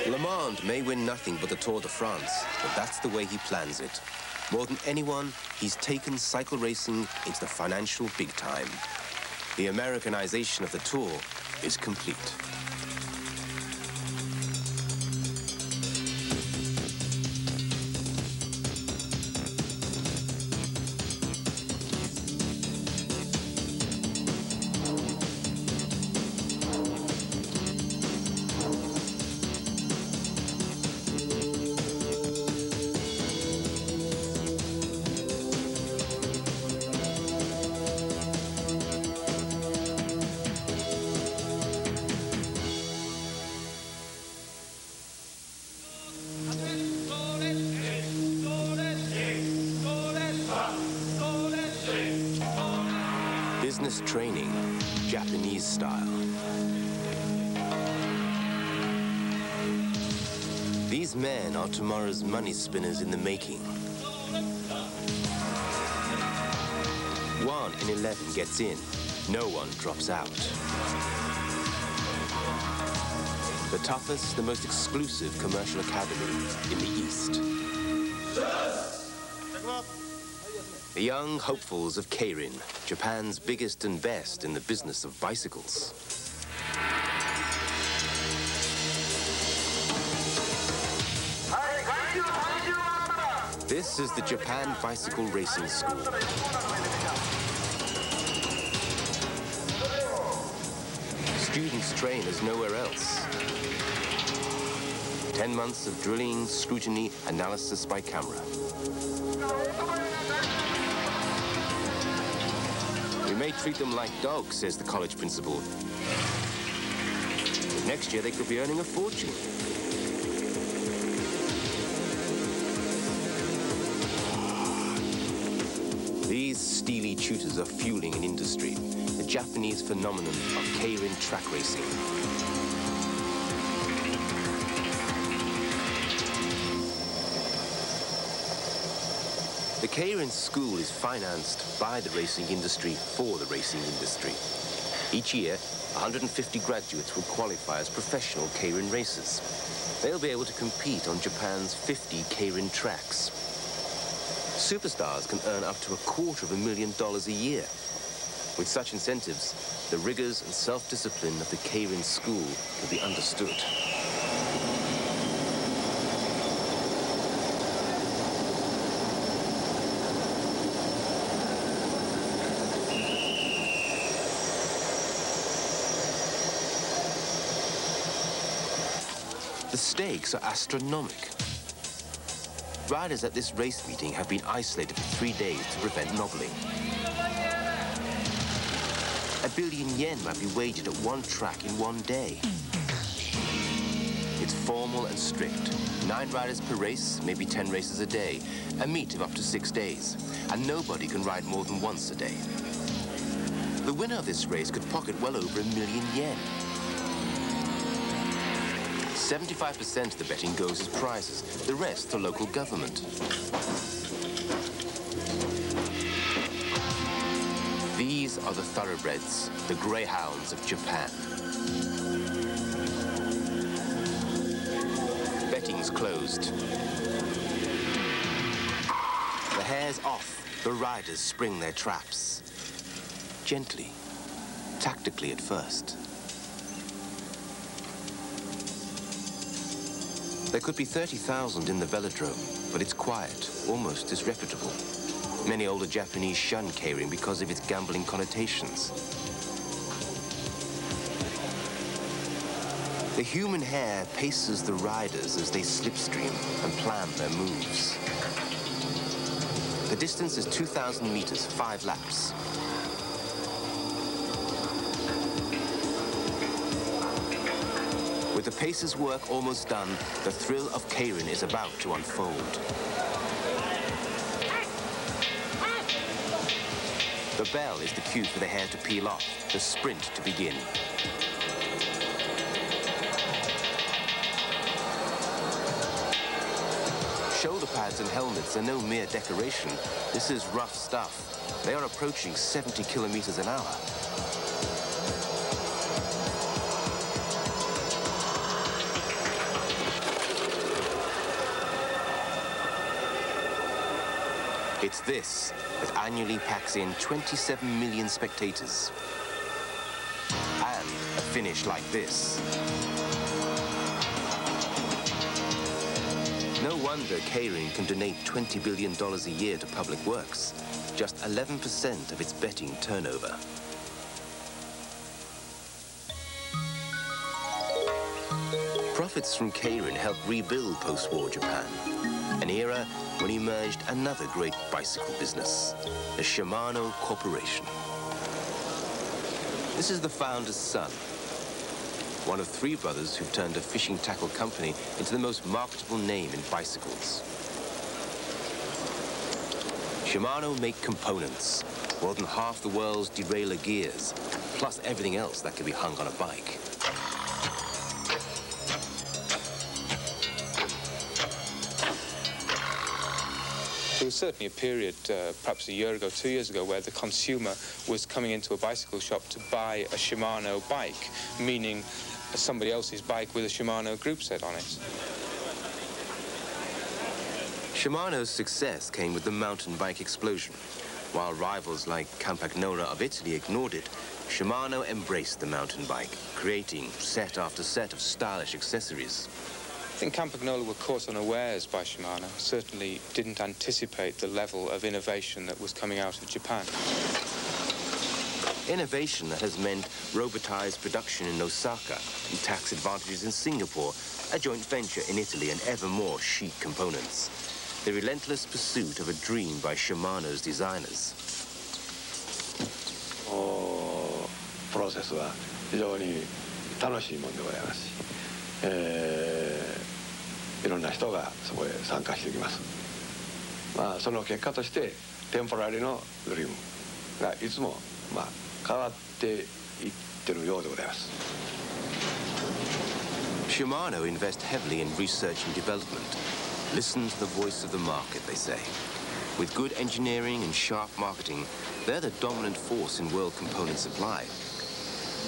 LeMond may win nothing but the Tour de France, but that's the way he plans it. More than anyone, he's taken cycle racing into the financial big time. The Americanization of the Tour is complete. Tomorrow's money spinners in the making. One in 11 gets in. No one drops out. The toughest, the most exclusive commercial academy in the East. The young hopefuls of Keirin, Japan's biggest and best in the business of bicycles. This is the Japan Bicycle Racing School. Students train as nowhere else. Ten months of drilling, scrutiny, analysis by camera. We may treat them like dogs, says the college principal. But next year they could be earning a fortune. These steely tutors are fueling an industry, the Japanese phenomenon of Keirin track racing. The Keirin School is financed by the racing industry for the racing industry. Each year, 150 graduates will qualify as professional Keirin racers. They'll be able to compete on Japan's 50 Keirin tracks. Superstars can earn up to a quarter of a million dollars a year. With such incentives, the rigors and self-discipline of the Keirin school will be understood. The stakes are astronomical. Riders at this race meeting have been isolated for three days to prevent nobbling. A billion yen might be wagered at one track in one day. It's formal and strict. Nine riders per race, maybe 10 races a day, a meet of up to six days, and nobody can ride more than once a day. The winner of this race could pocket well over a million yen. 75% of the betting goes as prizes, the rest to local government. These are the thoroughbreds, the greyhounds of Japan. Betting's closed. The hare's off, the riders spring their traps. Gently, tactically at first. There could be 30,000 in the velodrome, but it's quiet, almost disreputable. Many older Japanese shun Keirin because of its gambling connotations. The human hare paces the riders as they slipstream and plan their moves. The distance is 2,000 meters, five laps. The pacer's work almost done, the thrill of Keirin is about to unfold. The bell is the cue for the hare to peel off, the sprint to begin. Shoulder pads and helmets are no mere decoration. This is rough stuff. They are approaching 70 kilometers an hour. It's this that annually packs in 27 million spectators. And a finish like this. No wonder Keirin can donate $20 billion a year to public works, just 11% of its betting turnover. Profits from Keirin helped rebuild post-war Japan, an era when emerged another great bicycle business, the Shimano Corporation. This is the founder's son, one of three brothers who turned a fishing tackle company into the most marketable name in bicycles. Shimano make components, more than half the world's derailleur gears, plus everything else that can be hung on a bike. Was certainly a period, uh, perhaps a year ago, two years ago, where the consumer was coming into a bicycle shop to buy a Shimano bike, meaning somebody else's bike with a Shimano group set on it. Shimano's success came with the mountain bike explosion. While rivals like Campagnolo of Italy ignored it, Shimano embraced the mountain bike, creating set after set of stylish accessories. I think Campagnolo were caught unawares by Shimano, certainly didn't anticipate the level of innovation that was coming out of Japan. Innovation that has meant robotized production in Osaka and tax advantages in Singapore, a joint venture in Italy and ever more chic components. The relentless pursuit of a dream by Shimano's designers. プロセスは非常に楽しいもんでございますし、えー いろんな人がそこへ参加してきますまあその結果としてテンポラリーのドリームがいつもまあ変わっていってるようでございます Shimano invest heavily in research and development. Listen to the voice of the market, they say. With good engineering and sharp marketing, they're the dominant force in world component supply.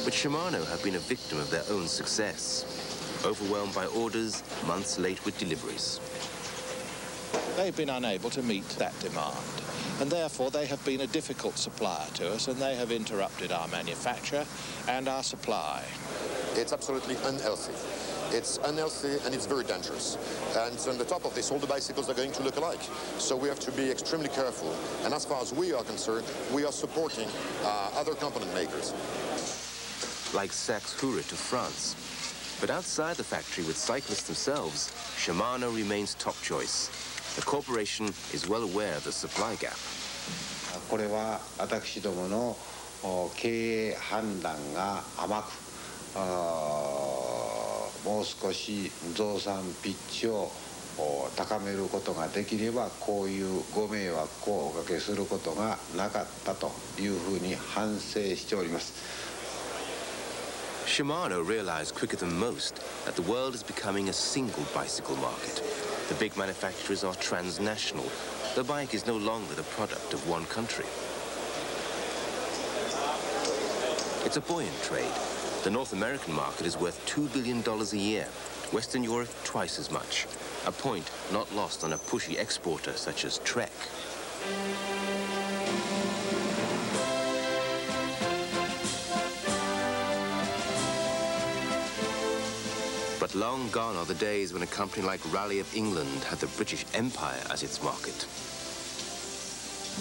But Shimano have been a victim of their own success. Overwhelmed by orders, months late with deliveries. They've been unable to meet that demand, and therefore they have been a difficult supplier to us, and they have interrupted our manufacture and our supply. It's absolutely unhealthy. It's unhealthy and it's very dangerous. And on the top of this, all the bicycles are going to look alike. So we have to be extremely careful. And as far as we are concerned, we are supporting uh, other component makers. Like Sachs Huret to France. But outside the factory with cyclists themselves, Shimano remains top choice. The corporation is well aware of the supply gap. これは私どもの経営判断が甘くもう少し増産ピッチを高めることができればこういうご迷惑をおかけすることがなかったというふうに反省しております。Shimano realized quicker than most that the world is becoming a single bicycle market. The big manufacturers are transnational. The bike is no longer the product of one country. It's a buoyant trade. The North American market is worth $2 billion a year. Western Europe, twice as much. A point not lost on a pushy exporter such as Trek. But long gone are the days when a company like Raleigh of England had the British Empire as its market.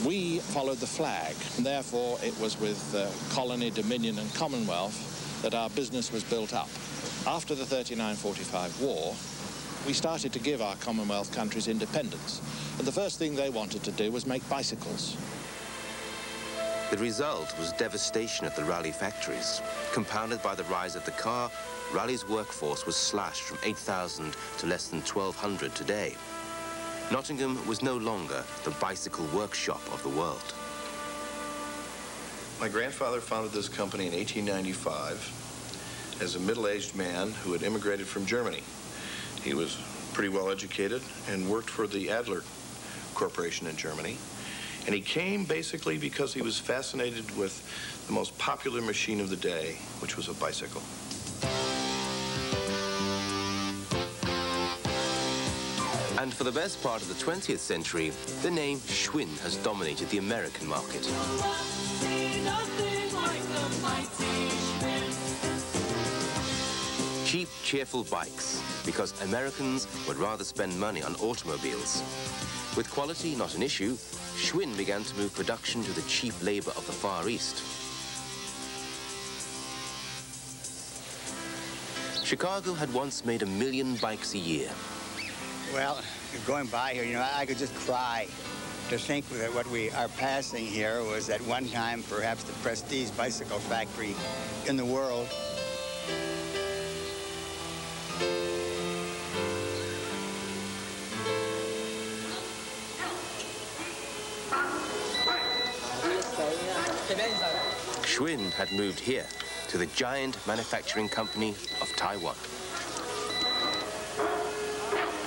We followed the flag, and therefore it was with uh, colony, dominion and commonwealth that our business was built up. After the 39-45 war, we started to give our Commonwealth countries independence, and the first thing they wanted to do was make bicycles. The result was devastation at the Raleigh factories. Compounded by the rise of the car, Raleigh's workforce was slashed from 8,000 to less than 1,200 today. Nottingham was no longer the bicycle workshop of the world. My grandfather founded this company in 1895 as a middle-aged man who had immigrated from Germany. He was pretty well educated and worked for the Adler Corporation in Germany. And he came basically because he was fascinated with the most popular machine of the day, which was a bicycle. And for the best part of the 20th century, the name Schwinn has dominated the American market. Cheap, cheerful bikes, because Americans would rather spend money on automobiles. With quality not an issue, Schwinn began to move production to the cheap labor of the Far East. Chicago had once made a million bikes a year. Well, going by here, you know, I could just cry to think that what we are passing here was at one time perhaps the prestige bicycle factory in the world. Schwinn had moved here to the giant manufacturing company of Taiwan.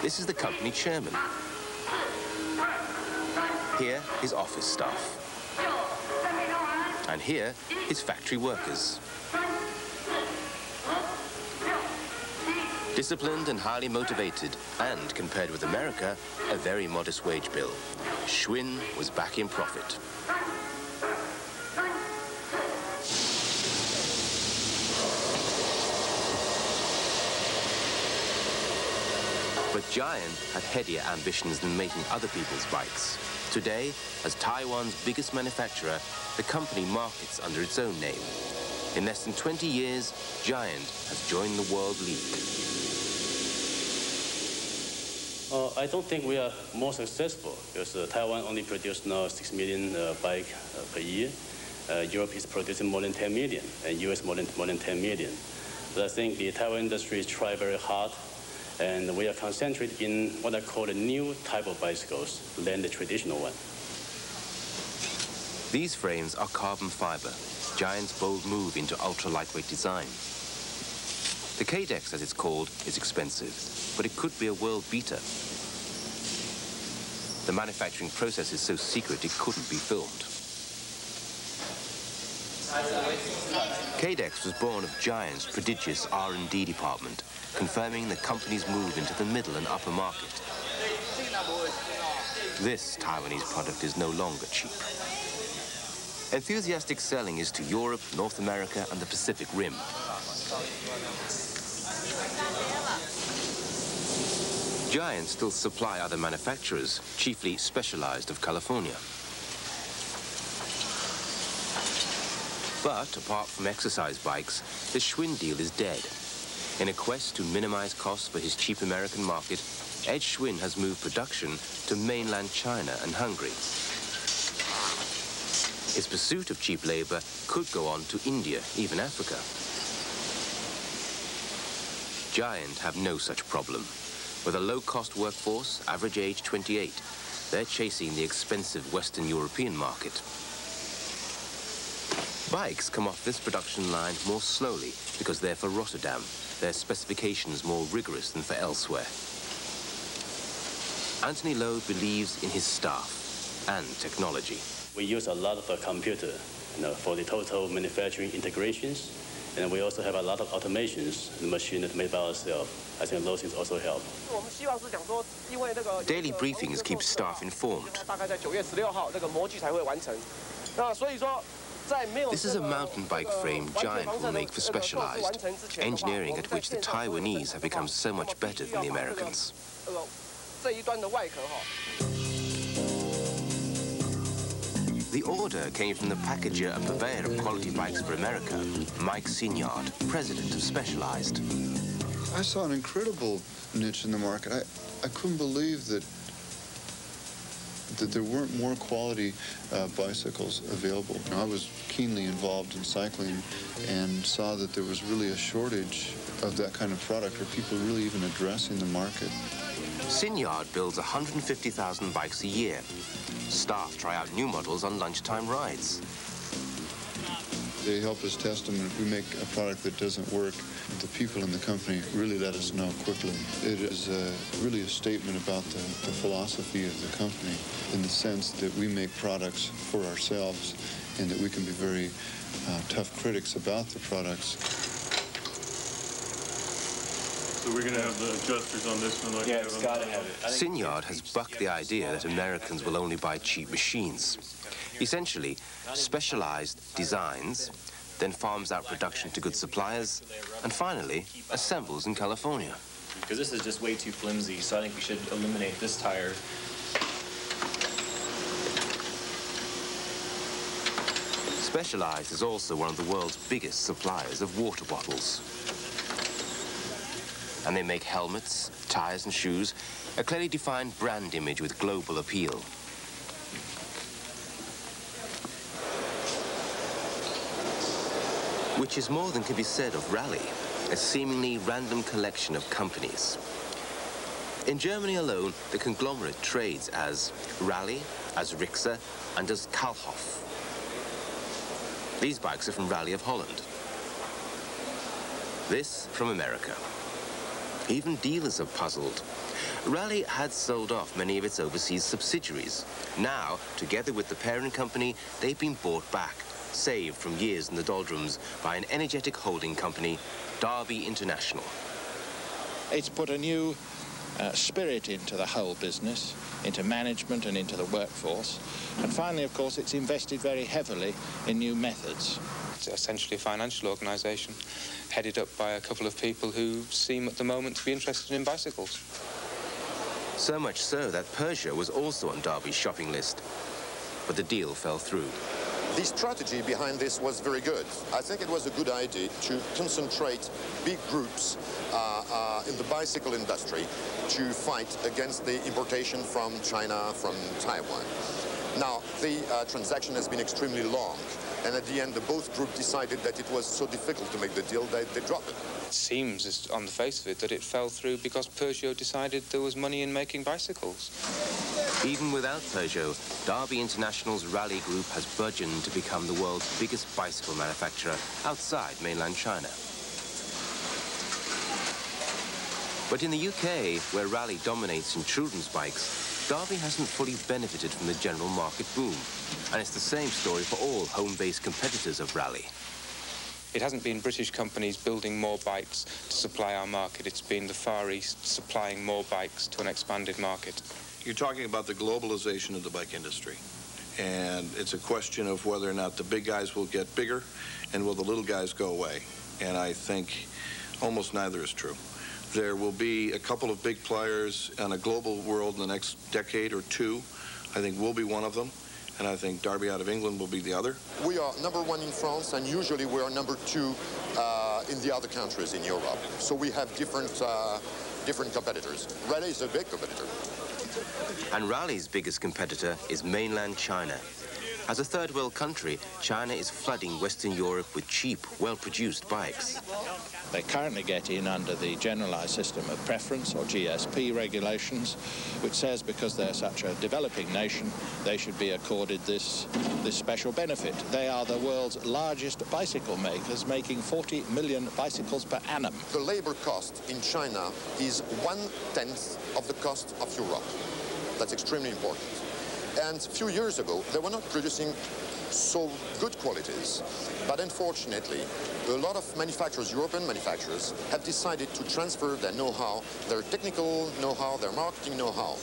This is the company chairman. Here, his office staff. And here, his factory workers. Disciplined and highly motivated, and compared with America, a very modest wage bill. Schwinn was back in profit. But Giant had headier ambitions than making other people's bikes. Today, as Taiwan's biggest manufacturer, the company markets under its own name. In less than 20 years, Giant has joined the World League. Uh, I don't think we are more successful because uh, Taiwan only produces now 6 million uh, uh, per year. Uh, Europe is producing more than 10 million, and US more than, more than 10 million. But I think the Taiwan industry is trying very hard and we are concentrated in what I call a new type of bicycles than the traditional one. These frames are carbon fiber, Giant's bold move into ultra-lightweight design. The Cadex, as it's called, is expensive, but it could be a world beater. The manufacturing process is so secret it couldn't be filmed. Cadex was born of Giant's prodigious R&D department, confirming the company's move into the middle and upper market. This Taiwanese product is no longer cheap. Enthusiastic selling is to Europe, North America and the Pacific Rim. Giant still supply other manufacturers, chiefly Specialized of California. But apart from exercise bikes, the Schwinn deal is dead. In a quest to minimize costs for his cheap American market, Ed Schwinn has moved production to mainland China and Hungary. His pursuit of cheap labor could go on to India, even Africa. Giant have no such problem. With a low-cost workforce, average age 28, they're chasing the expensive Western European market. Bikes come off this production line more slowly because they're for Rotterdam, their specifications more rigorous than for elsewhere. Anthony Lo believes in his staff and technology. We use a lot of uh, computer you know, for the total manufacturing integrations And we also have a lot of automations, the machine that made by ourselves. I think those things also help. Daily briefings keep staff informed. <laughs> This is a mountain bike frame Giant will make for Specialized, engineering at which the Taiwanese have become so much better than the Americans. The order came from the packager and purveyor of quality bikes for America, Mike Sinyard, president of Specialized. I saw an incredible niche in the market. I, I couldn't believe that that there weren't more quality uh, bicycles available. I was keenly involved in cycling and saw that there was really a shortage of that kind of product or people really even addressing the market. Sinyard builds 150,000 bikes a year. Staff try out new models on lunchtime rides. They help us test them, and if we make a product that doesn't work, the people in the company really let us know quickly. It is uh, really a statement about the, the philosophy of the company in the sense that we make products for ourselves and that we can be very uh, tough critics about the products. So we're going to have the adjusters on this one? Like yeah, it's got to have it. Sinyard has bucked the idea that Americans will only buy cheap machines. Essentially, Specialized designs, then farms out production to good suppliers, and finally, assembles in California. Because this is just way too flimsy, so I think we should eliminate this tire. Specialized is also one of the world's biggest suppliers of water bottles. And they make helmets, tires and shoes, a clearly defined brand image with global appeal. which is more than can be said of Raleigh, a seemingly random collection of companies. In Germany alone, the conglomerate trades as Raleigh, as Rixe, and as Kalkhoff. These bikes are from Raleigh of Holland. This from America. Even dealers are puzzled. Raleigh had sold off many of its overseas subsidiaries. Now, together with the parent company, they've been bought back saved from years in the doldrums by an energetic holding company, Derby International. It's put a new uh, spirit into the whole business, into management and into the workforce. And finally, of course, it's invested very heavily in new methods. It's essentially a financial organisation headed up by a couple of people who seem at the moment to be interested in bicycles. So much so that Peugeot was also on Derby's shopping list. But the deal fell through. The strategy behind this was very good. I think it was a good idea to concentrate big groups uh, uh, in the bicycle industry to fight against the importation from China, from Taiwan. Now, the uh, transaction has been extremely long, and at the end, the both groups decided that it was so difficult to make the deal that they dropped it. It seems, on the face of it, that it fell through because Peugeot decided there was money in making bicycles. Even without Peugeot, Derby International's Raleigh Group has burgeoned to become the world's biggest bicycle manufacturer outside mainland China. But in the UK, where Raleigh dominates in children's bikes, Derby hasn't fully benefited from the general market boom. And it's the same story for all home-based competitors of Raleigh. It hasn't been British companies building more bikes to supply our market. It's been the Far East supplying more bikes to an expanded market. You're talking about the globalization of the bike industry. And it's a question of whether or not the big guys will get bigger and will the little guys go away. And I think almost neither is true. There will be a couple of big players in a global world in the next decade or two. I think we'll be one of them and I think Derby out of England will be the other. We are number one in France, and usually we are number two uh, in the other countries in Europe. So we have different, uh, different competitors. Raleigh is a big competitor. And Raleigh's biggest competitor is mainland China. As a third world country, China is flooding Western Europe with cheap, well-produced bikes. They currently get in under the generalized system of preference or GSP regulations, which says because they're such a developing nation, they should be accorded this, this special benefit. They are the world's largest bicycle makers, making 40 million bicycles per annum. The labor cost in China is one-tenth of the cost of Europe. That's extremely important. And a few years ago, they were not producing so good qualities. But unfortunately, a lot of manufacturers, European manufacturers, have decided to transfer their know-how, their technical know-how, their marketing know-how.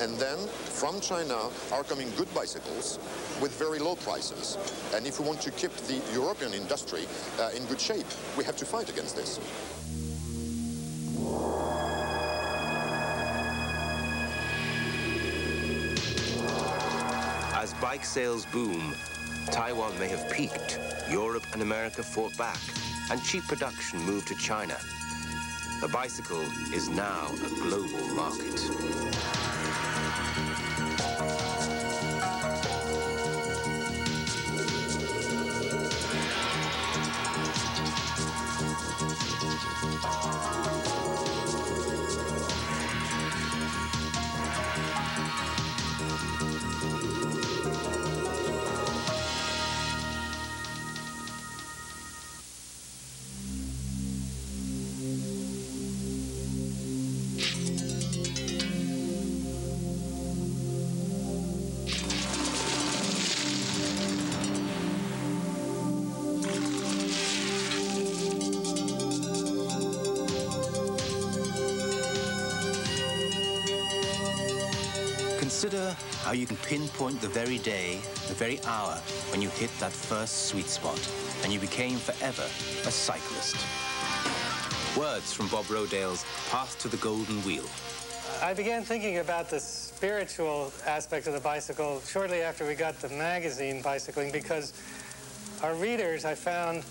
And then from China are coming good bicycles with very low prices. And if we want to keep the European industry uh, in good shape, we have to fight against this. As bike sales boom, Taiwan may have peaked, Europe and America fought back, and cheap production moved to China. The bicycle is now a global market. Consider how you can pinpoint the very day, the very hour when you hit that first sweet spot and you became forever a cyclist. Words from Bob Rodale's Path to the Golden Wheel. I began thinking about the spiritual aspect of the bicycle shortly after we got the magazine Bicycling because our readers, I found,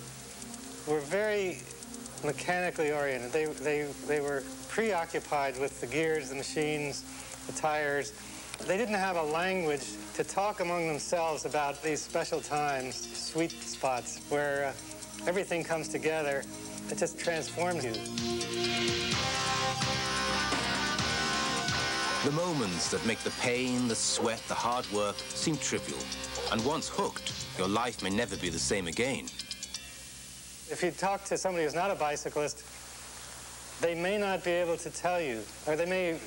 were very mechanically oriented. They, they, they were preoccupied with the gears, the machines, the tires. They didn't have a language to talk among themselves about these special times, sweet spots, where uh, everything comes together. It just transforms you. The moments that make the pain, the sweat, the hard work seem trivial. And once hooked, your life may never be the same again. If you talk to somebody who's not a bicyclist, they may not be able to tell you, or they may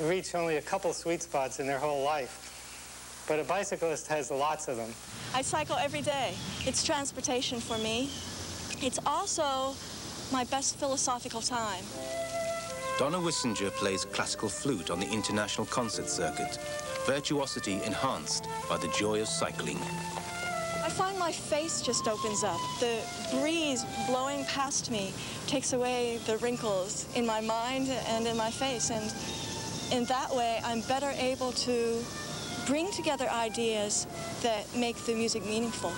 reach only a couple sweet spots in their whole life. But a bicyclist has lots of them. I cycle every day. It's transportation for me. It's also my best philosophical time. Donna Wissinger plays classical flute on the international concert circuit, virtuosity enhanced by the joy of cycling. I find my face just opens up. The breeze blowing past me takes away the wrinkles in my mind and in my face. And in that way, I'm better able to bring together ideas that make the music meaningful.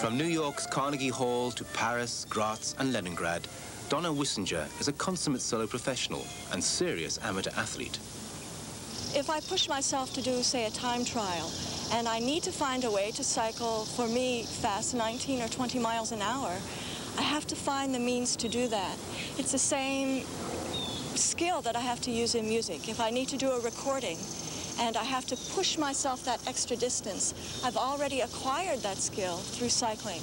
From New York's Carnegie Hall to Paris, Graz, and Leningrad, Donna Wissinger is a consummate solo professional and serious amateur athlete. If I push myself to do, say, a time trial, and I need to find a way to cycle, for me, fast 19 or 20 miles an hour, I have to find the means to do that. It's the same skill that I have to use in music. If I need to do a recording and I have to push myself that extra distance, I've already acquired that skill through cycling.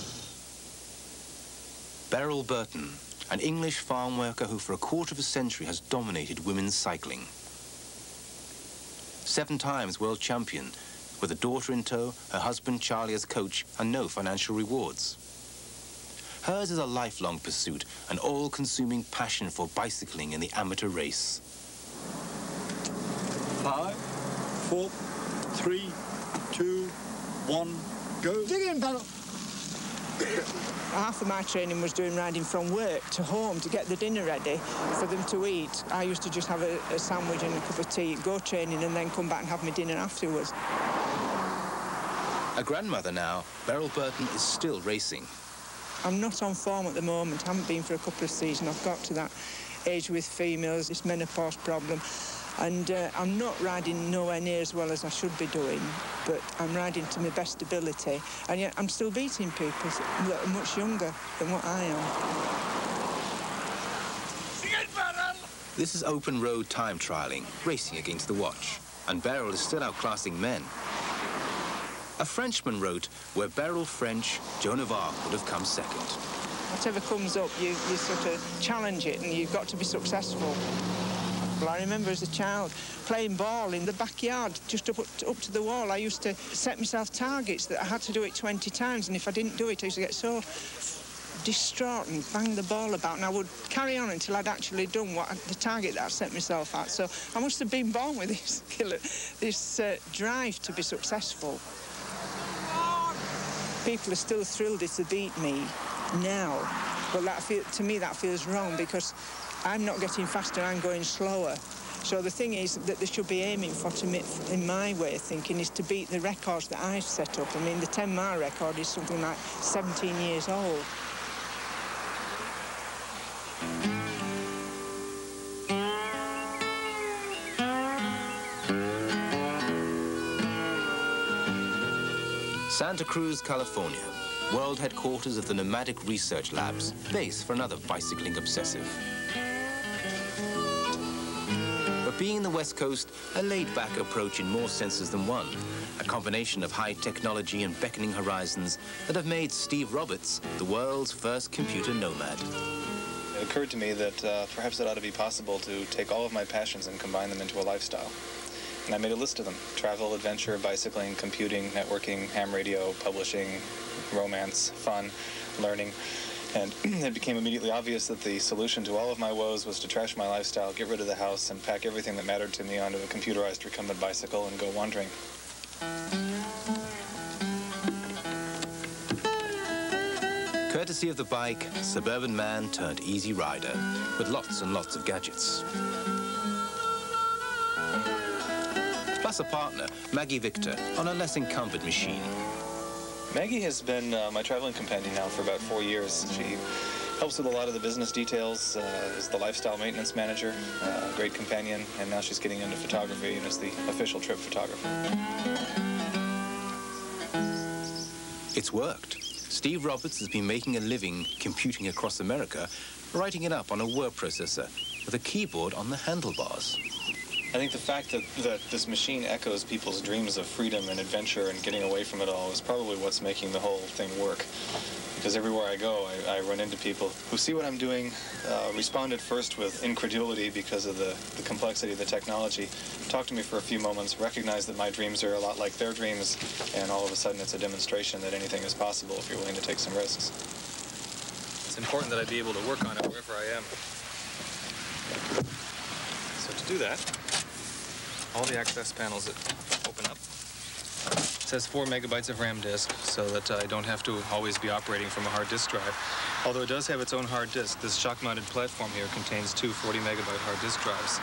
Beryl Burton, an English farm worker who for a quarter of a century has dominated women's cycling. Seven times world champion, with a daughter in tow, her husband Charlie as coach, and no financial rewards. Hers is a lifelong pursuit, an all-consuming passion for bicycling in the amateur race. Five, four, three, two, one, go. Dig in, pedal. Half of my training was doing riding from work to home to get the dinner ready for them to eat. I used to just have a, a sandwich and a cup of tea, go training, and then come back and have my dinner afterwards. A grandmother now, Beryl Burton is still racing. I'm not on form at the moment. I haven't been for a couple of seasons. I've got to that age with females, this menopause problem. And uh, I'm not riding nowhere near as well as I should be doing, but I'm riding to my best ability. And yet I'm still beating people that are much younger than what I am. This is open road time trialing, racing against the watch. And Beryl is still outclassing men. A Frenchman wrote, where Beryl French, Joan of Arc would have come second. Whatever comes up, you, you sort of challenge it and you've got to be successful. Well, I remember as a child playing ball in the backyard, just up, up to the wall. I used to set myself targets that I had to do it 20 times, and if I didn't do it, I used to get so distraught and bang the ball about, and I would carry on until I'd actually done what the target that I set myself at. So I must have been born with this this uh, drive to be successful. People are still thrilled if they beat me now, but that feel, to me that feels wrong because I'm not getting faster, I'm going slower. So the thing is that they should be aiming for, to me, in my way of thinking, is to beat the records that I've set up. I mean, the 10-mile record is something like 17 years old. Santa Cruz, California, world headquarters of the Nomadic Research Labs, base for another bicycling obsessive. But being the West Coast, a laid-back approach in more senses than one, a combination of high technology and beckoning horizons that have made Steve Roberts the world's first computer nomad. It occurred to me that uh, perhaps it ought to be possible to take all of my passions and combine them into a lifestyle. And I made a list of them. Travel, adventure, bicycling, computing, networking, ham radio, publishing, romance, fun, learning. And <clears throat> it became immediately obvious that the solution to all of my woes was to trash my lifestyle, get rid of the house, and pack everything that mattered to me onto a computerized recumbent bicycle and go wandering. Courtesy of the bike, suburban man turned easy rider with lots and lots of gadgets. Plus a partner, Maggie Victor, on a less encumbered machine. Maggie has been uh, my traveling companion now for about four years. She helps with a lot of the business details, uh, is the lifestyle maintenance manager, uh, great companion, and now she's getting into photography and is the official trip photographer. It's worked. Steve Roberts has been making a living computing across America, writing it up on a word processor with a keyboard on the handlebars. I think the fact that, that this machine echoes people's dreams of freedom and adventure and getting away from it all is probably what's making the whole thing work. Because everywhere I go, I, I run into people who see what I'm doing, uh, respond at first with incredulity because of the, the complexity of the technology, talk to me for a few moments, recognize that my dreams are a lot like their dreams, and all of a sudden it's a demonstration that anything is possible if you're willing to take some risks. It's important that I be able to work on it wherever I am. Do that, all the access panels that open up. It says four megabytes of RAM disk so that I don't have to always be operating from a hard disk drive. Although it does have its own hard disk, this shock-mounted platform here contains two 40 megabyte hard disk drives.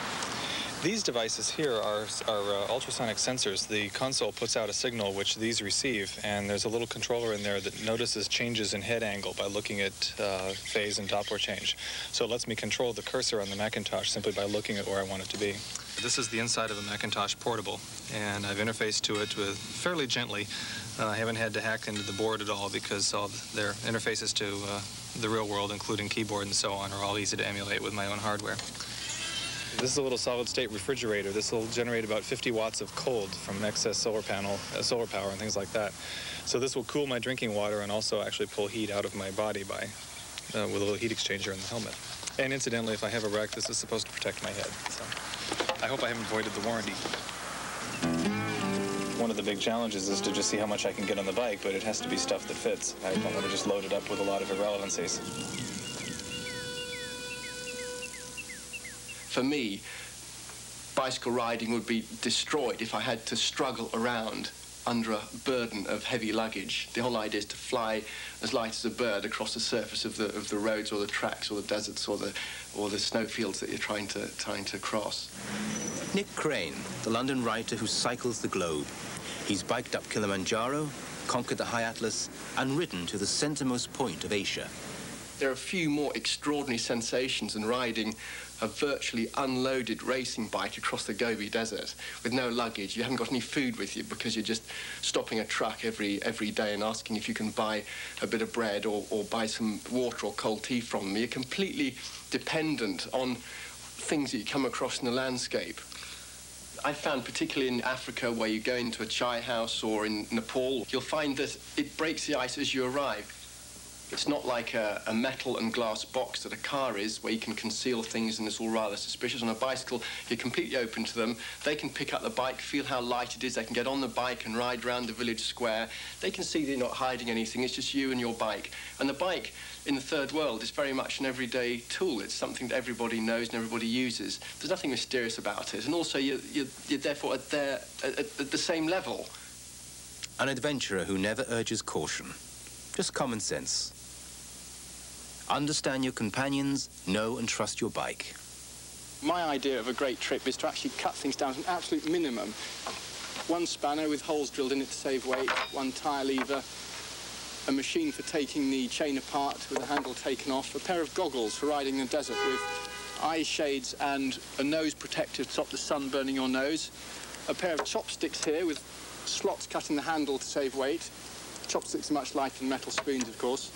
These devices here are, are uh, ultrasonic sensors. The console puts out a signal which these receive, and there's a little controller in there that notices changes in head angle by looking at uh, phase and Doppler change. So it lets me control the cursor on the Macintosh simply by looking at where I want it to be. This is the inside of a Macintosh Portable, and I've interfaced to it with fairly gently. Uh, I haven't had to hack into the board at all because all their interfaces to uh, the real world, including keyboard and so on, are all easy to emulate with my own hardware. This is a little solid-state refrigerator. This will generate about 50 watts of cold from an excess solar panel, uh, solar power, and things like that. So this will cool my drinking water and also actually pull heat out of my body by uh, with a little heat exchanger in the helmet. And incidentally, if I have a wreck, this is supposed to protect my head. So I hope I haven't voided the warranty. One of the big challenges is to just see how much I can get on the bike, but it has to be stuff that fits. I don't want to just load it up with a lot of irrelevancies. For me, bicycle riding would be destroyed if I had to struggle around under a burden of heavy luggage. The whole idea is to fly as light as a bird across the surface of the of the roads or the tracks or the deserts or the or the snowfields that you're trying to trying to cross. Nick Crane, the London writer who cycles the globe. He's biked up Kilimanjaro, conquered the High Atlas, and ridden to the centermost point of Asia. There are a few more extraordinary sensations than riding a virtually unloaded racing bike across the Gobi Desert with no luggage. You haven't got any food with you because you're just stopping a truck every every day and asking if you can buy a bit of bread or, or buy some water or cold tea from them. You're completely dependent on things that you come across in the landscape. I found particularly in Africa where you go into a chai house or in Nepal, you'll find that it breaks the ice as you arrive. It's not like a, a, metal and glass box that a car is, where you can conceal things and it's all rather suspicious. On a bicycle, you're completely open to them. They can pick up the bike, feel how light it is. They can get on the bike and ride around the village square. They can see that you're not hiding anything. It's just you and your bike. And the bike in the third world is very much an everyday tool. It's something that everybody knows and everybody uses. There's nothing mysterious about it. And also, you're, you're, you're therefore at, their, at, at the same level. An adventurer who never urges caution. Just common sense. Understand your companions, know and trust your bike. My idea of a great trip is to actually cut things down to an absolute minimum. One spanner with holes drilled in it to save weight, one tyre lever, a machine for taking the chain apart with the handle taken off, a pair of goggles for riding in the desert with eye shades and a nose protector to stop the sun burning your nose, a pair of chopsticks here with slots cut in the handle to save weight. Chopsticks are much lighter than metal spoons, of course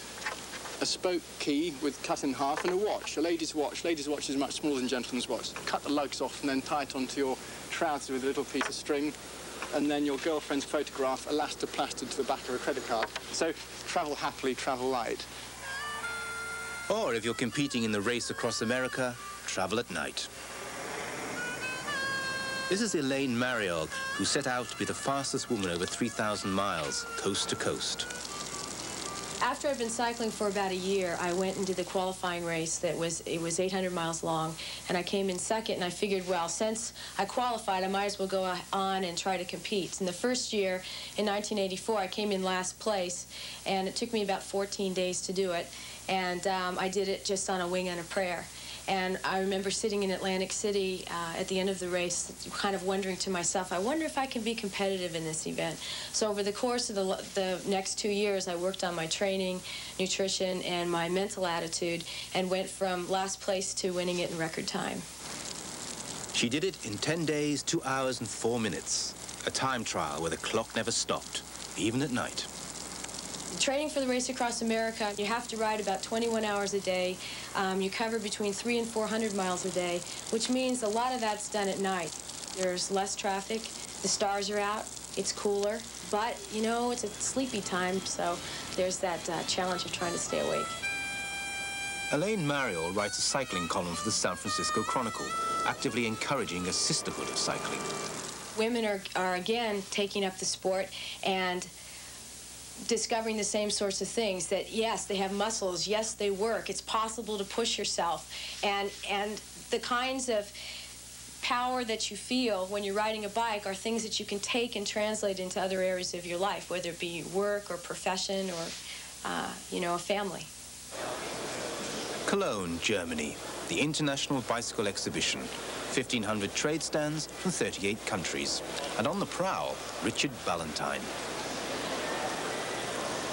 a spoke key with cut in half and a watch, a lady's watch. Lady's watch is much smaller than gentleman's watch. Cut the lugs off and then tie it onto your trousers with a little piece of string and then your girlfriend's photograph elastoplastered to the back of a credit card. So travel happily, travel light. Or if you're competing in the race across America, travel at night. This is Elaine Mariolle, who set out to be the fastest woman over 3,000 miles, coast to coast. After I'd been cycling for about a year, I went and did the qualifying race that was, it was 800 miles long, and I came in second, and I figured, well, since I qualified, I might as well go on and try to compete. In the first year, in 1984, I came in last place, and it took me about 14 days to do it, and um, I did it just on a wing and a prayer. And I remember sitting in Atlantic City uh, at the end of the race, kind of wondering to myself, I wonder if I can be competitive in this event. So over the course of the, the next two years, I worked on my training, nutrition, and my mental attitude, and went from last place to winning it in record time. She did it in 10 days, 2 hours and 4 minutes. A time trial where the clock never stopped, even at night. Training for the Race Across America, you have to ride about 21 hours a day. Um, you cover between three and 400 miles a day, which means a lot of that's done at night. There's less traffic, the stars are out, it's cooler, but, you know, it's a sleepy time, so there's that uh, challenge of trying to stay awake. Elaine Mariolle writes a cycling column for the San Francisco Chronicle, actively encouraging a sisterhood of cycling. Women are, are again taking up the sport and discovering the same sorts of things that yes they have muscles. Yes they work. It's possible to push yourself. And and the kinds of power that you feel when you're riding a bike are things that you can take and translate into other areas of your life whether it be work or profession or uh, you know a family. Cologne Germany. The International Bicycle Exhibition. 1500 trade stands from 38 countries. And on the prowl Richard Ballantyne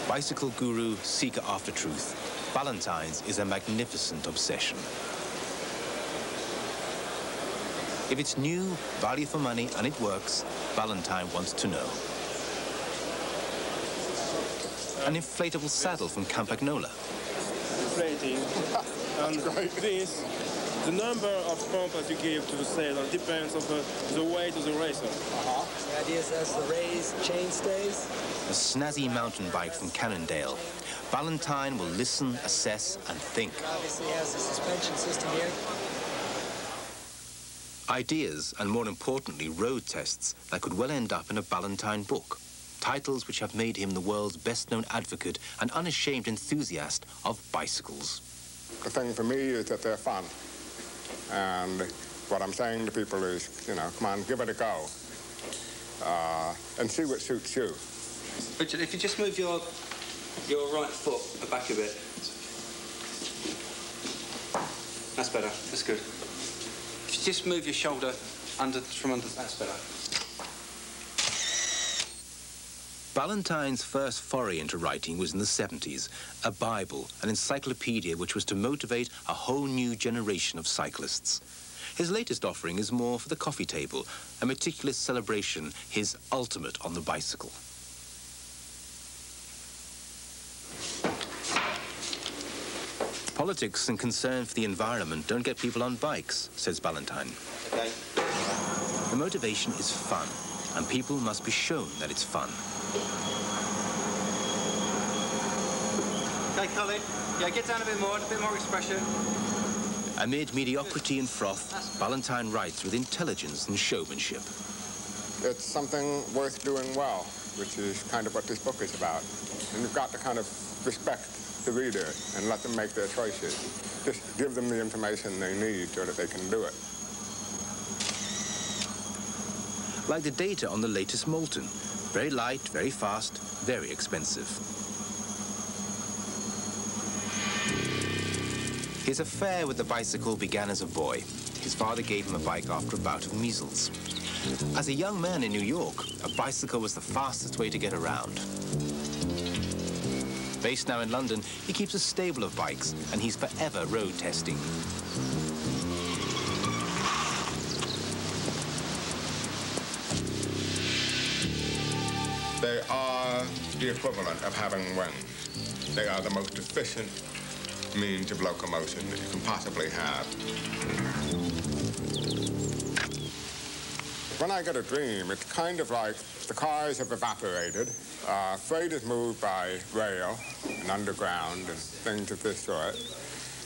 bicycle guru, seeker after truth, Ballantyne's is a magnificent obsession. If it's new, value for money, and it works, Valentine wants to know. An inflatable saddle from Campagnolo. Inflating. <laughs> and this, the number of pounds you give to the saddle depends on the, the weight of the racer. Uh-huh. The idea is as the race chain stays, a snazzy mountain bike from Cannondale. Ballantyne will listen, assess, and think. Obviously has a suspension system here. Ideas, and more importantly, road tests that could well end up in a Ballantyne book. Titles which have made him the world's best-known advocate and unashamed enthusiast of bicycles. The thing for me is that they're fun. And what I'm saying to people is, you know, come on, give it a go. Uh, and see what suits you. Richard, if you just move your your right foot back a bit. That's better. That's good. If you just move your shoulder under from under, that's better. Ballantyne's first foray into writing was in the 70s, a Bible, an encyclopedia which was to motivate a whole new generation of cyclists. His latest offering is more for the coffee table, a meticulous celebration, his ultimate on the bicycle. Politics and concern for the environment don't get people on bikes, says Ballantyne. Okay. The motivation is fun, and people must be shown that it's fun. Okay, Colin. Yeah, get down a bit more, a bit more expression. Amid mediocrity and froth, Ballantyne writes with intelligence and showmanship. It's something worth doing well, which is kind of what this book is about. And you've got to kind of respect the reader and let them make their choices. Just give them the information they need so that they can do it. Like the data on the latest Moulton. Very light, very fast, very expensive. His affair with the bicycle began as a boy. His father gave him a bike after a bout of measles. As a young man in New York, a bicycle was the fastest way to get around. Based now in London, he keeps a stable of bikes, and he's forever road testing. They are the equivalent of having wings. They are the most efficient means of locomotion that you can possibly have. When I get a dream, it's kind of like the cars have evaporated, uh, freight is moved by rail and underground and things of this sort,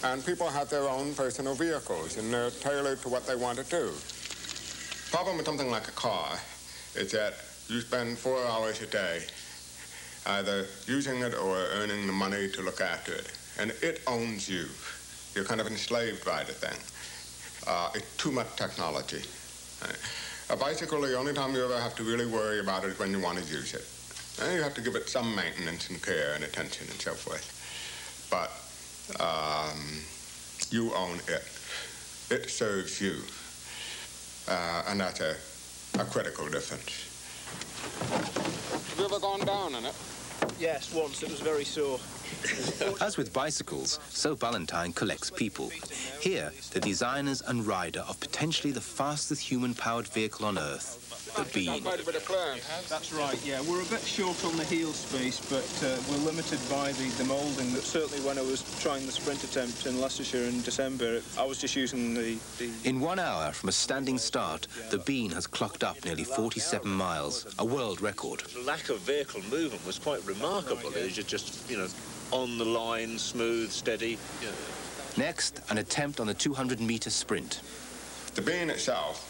and people have their own personal vehicles, and they're tailored to what they want to do. Problem with something like a car is that you spend four hours a day either using it or earning the money to look after it, and it owns you. You're kind of enslaved by the thing. Uh, it's too much technology. A bicycle, the only time you ever have to really worry about it is when you want to use it. And you have to give it some maintenance and care and attention and so forth. But um, you own it. It serves you. Uh, and that's a, a critical difference. Have you ever gone down on it? Yes, once. It was very sore. <laughs> As with bicycles, so Ballantyne collects people. Here, the designers and rider of potentially the fastest human-powered vehicle on Earth, the Bean. That's right, yeah. We're a bit short on the heel space, but uh, we're limited by the, the moulding. Certainly when I was trying the sprint attempt in Leicestershire in December, I was just using the, the... In one hour, from a standing start, the Bean has clocked up nearly 47 miles, a world record. The lack of vehicle movement was quite remarkable. It was just, you know, on the line, smooth, steady. Yeah. Next, an attempt on the 200-meter sprint. The Bean itself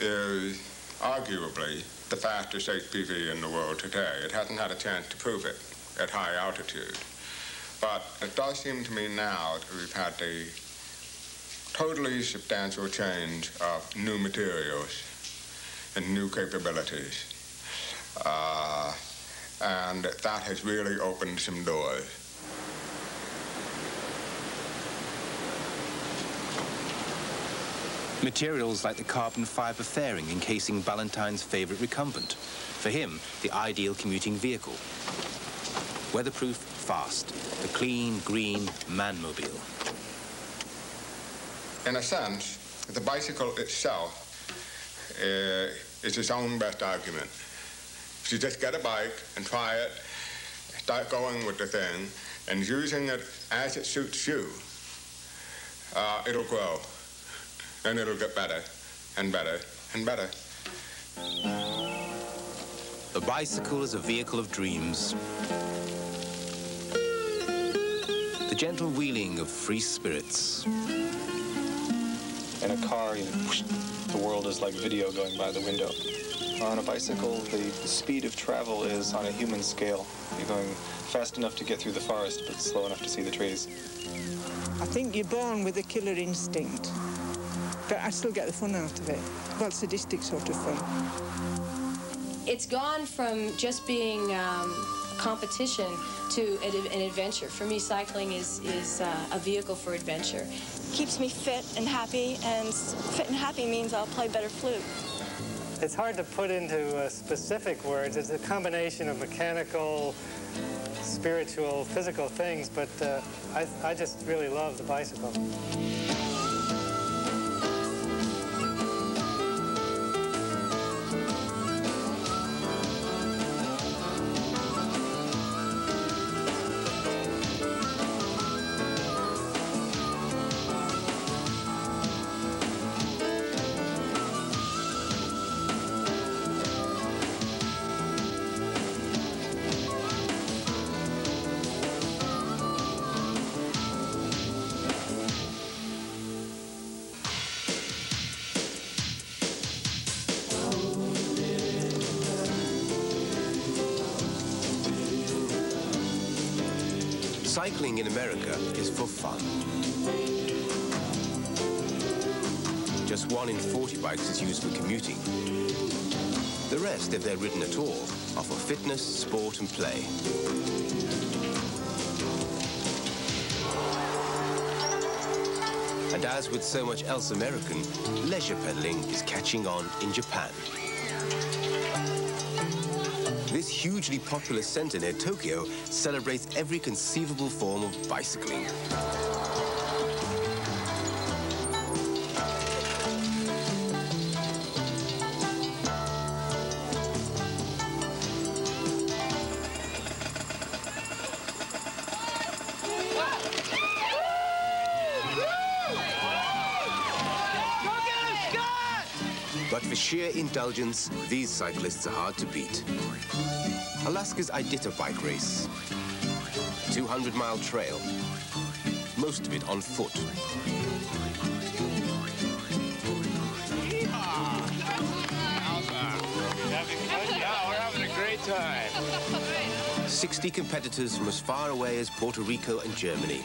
is arguably the fastest HPV in the world today. It hasn't had a chance to prove it at high altitude. But it does seem to me now that we've had a totally substantial change of new materials and new capabilities. Uh, and that has really opened some doors. Materials like the carbon fiber fairing encasing Ballantyne's favorite recumbent. For him, the ideal commuting vehicle. Weatherproof, fast. The clean, green man-mobile. In a sense, the bicycle itself uh, is its own best argument. If you just get a bike and try it, start going with the thing, and using it as it suits you, uh, it'll grow and it'll get better and better and better. The bicycle is a vehicle of dreams. The gentle wheeling of free spirits. In a car, you know, whoosh, the world is like video going by the window. On a bicycle, the speed of travel is on a human scale. You're going fast enough to get through the forest, but slow enough to see the trees. I think you're born with a killer instinct but I still get the fun out of it. Well, sadistic sort of fun. It's gone from just being um, competition to an adventure. For me, cycling is, is uh, a vehicle for adventure. Keeps me fit and happy, and fit and happy means I'll play better flute. It's hard to put into uh, specific words. It's a combination of mechanical, spiritual, physical things, but uh, I, I just really love the bicycle. Used for commuting. The rest, if they're ridden at all, are for fitness, sport and play. And as with so much else American, leisure pedaling is catching on in Japan. This hugely popular center near Tokyo celebrates every conceivable form of bicycling. Indulgence, these cyclists are hard to beat. Alaska's Iditabike race. 200-mile trail. Most of it on foot. Yeah, we're having a great time. <laughs> 60 competitors from as far away as Puerto Rico and Germany.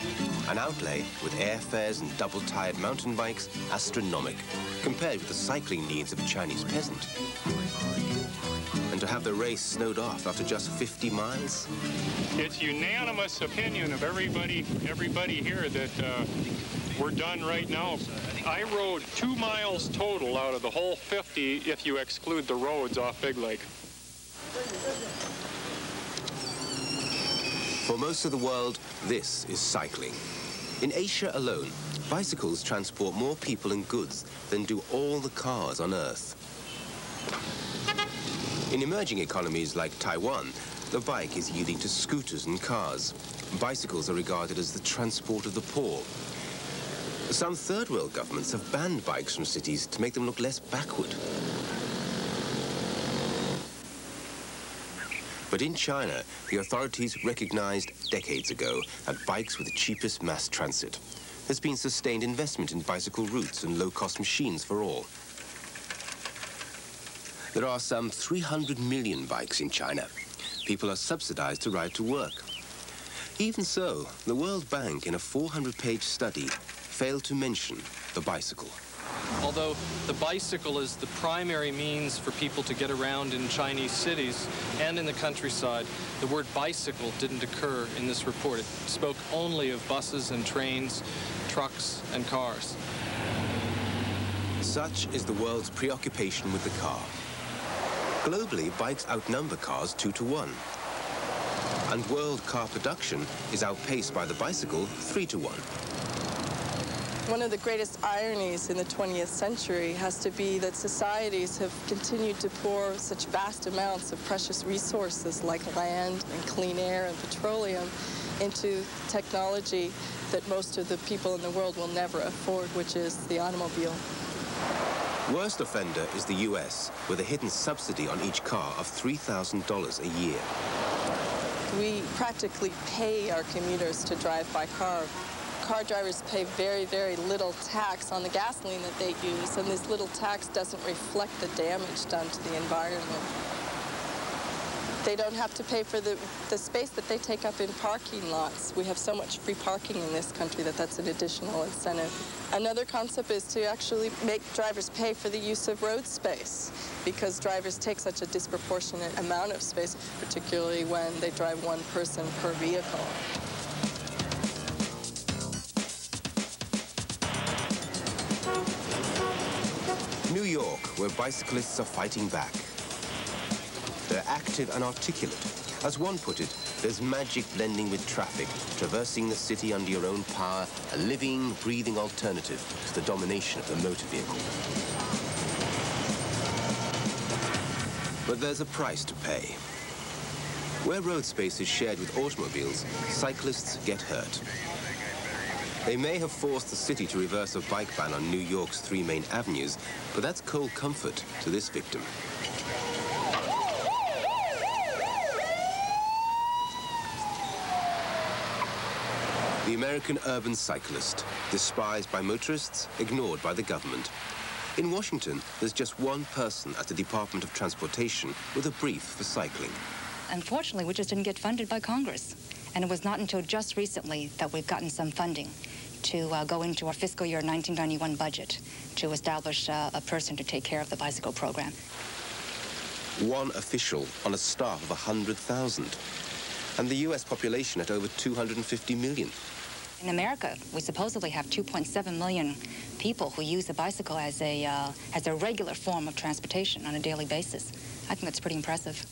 An outlay with airfares and double-tired mountain bikes astronomic compared with the cycling needs of a Chinese peasant. And to have the race snowed off after just 50 miles? It's unanimous opinion of everybody, everybody here that uh, we're done right now. I rode two miles total out of the whole 50 if you exclude the roads off Big Lake. For most of the world, this is cycling. In Asia alone, bicycles transport more people and goods than do all the cars on Earth. In emerging economies like Taiwan, the bike is yielding to scooters and cars. Bicycles are regarded as the transport of the poor. Some third world governments have banned bikes from cities to make them look less backward. But in China, the authorities recognized decades ago that bikes were the cheapest mass transit. There's been sustained investment in bicycle routes and low-cost machines for all. There are some 300 million bikes in China. People are subsidized to ride to work. Even so, the World Bank, in a 400-page study, failed to mention the bicycle. Although the bicycle is the primary means for people to get around in Chinese cities and in the countryside, the word bicycle didn't occur in this report. It spoke only of buses and trains, trucks and cars. Such is the world's preoccupation with the car. Globally, bikes outnumber cars two to one. And world car production is outpaced by the bicycle three to one. One of the greatest ironies in the 20th century has to be that societies have continued to pour such vast amounts of precious resources like land and clean air and petroleum into technology that most of the people in the world will never afford, which is the automobile. Worst offender is the US, with a hidden subsidy on each car of $3,000 a year. We practically pay our commuters to drive by car car drivers pay very, very little tax on the gasoline that they use, and this little tax doesn't reflect the damage done to the environment. They don't have to pay for the, the space that they take up in parking lots. We have so much free parking in this country that that's an additional incentive. Another concept is to actually make drivers pay for the use of road space because drivers take such a disproportionate amount of space, particularly when they drive one person per vehicle. New York, where bicyclists are fighting back. They're active and articulate. As one put it, there's magic blending with traffic, traversing the city under your own power, a living, breathing alternative to the domination of the motor vehicle. But there's a price to pay. Where road space is shared with automobiles, cyclists get hurt. They may have forced the city to reverse a bike ban on New York's three main avenues, but that's cold comfort to this victim. The American urban cyclist, despised by motorists, ignored by the government. In Washington, there's just one person at the Department of Transportation with a brief for cycling. Unfortunately, we just didn't get funded by Congress. And it was not until just recently that we've gotten some funding to uh, go into our fiscal year 1991 budget to establish uh, a person to take care of the bicycle program. One official on a staff of 100,000. And the U.S. population at over 250 million. In America, we supposedly have 2.7 million people who use a bicycle as a, uh, as a regular form of transportation on a daily basis. I think that's pretty impressive.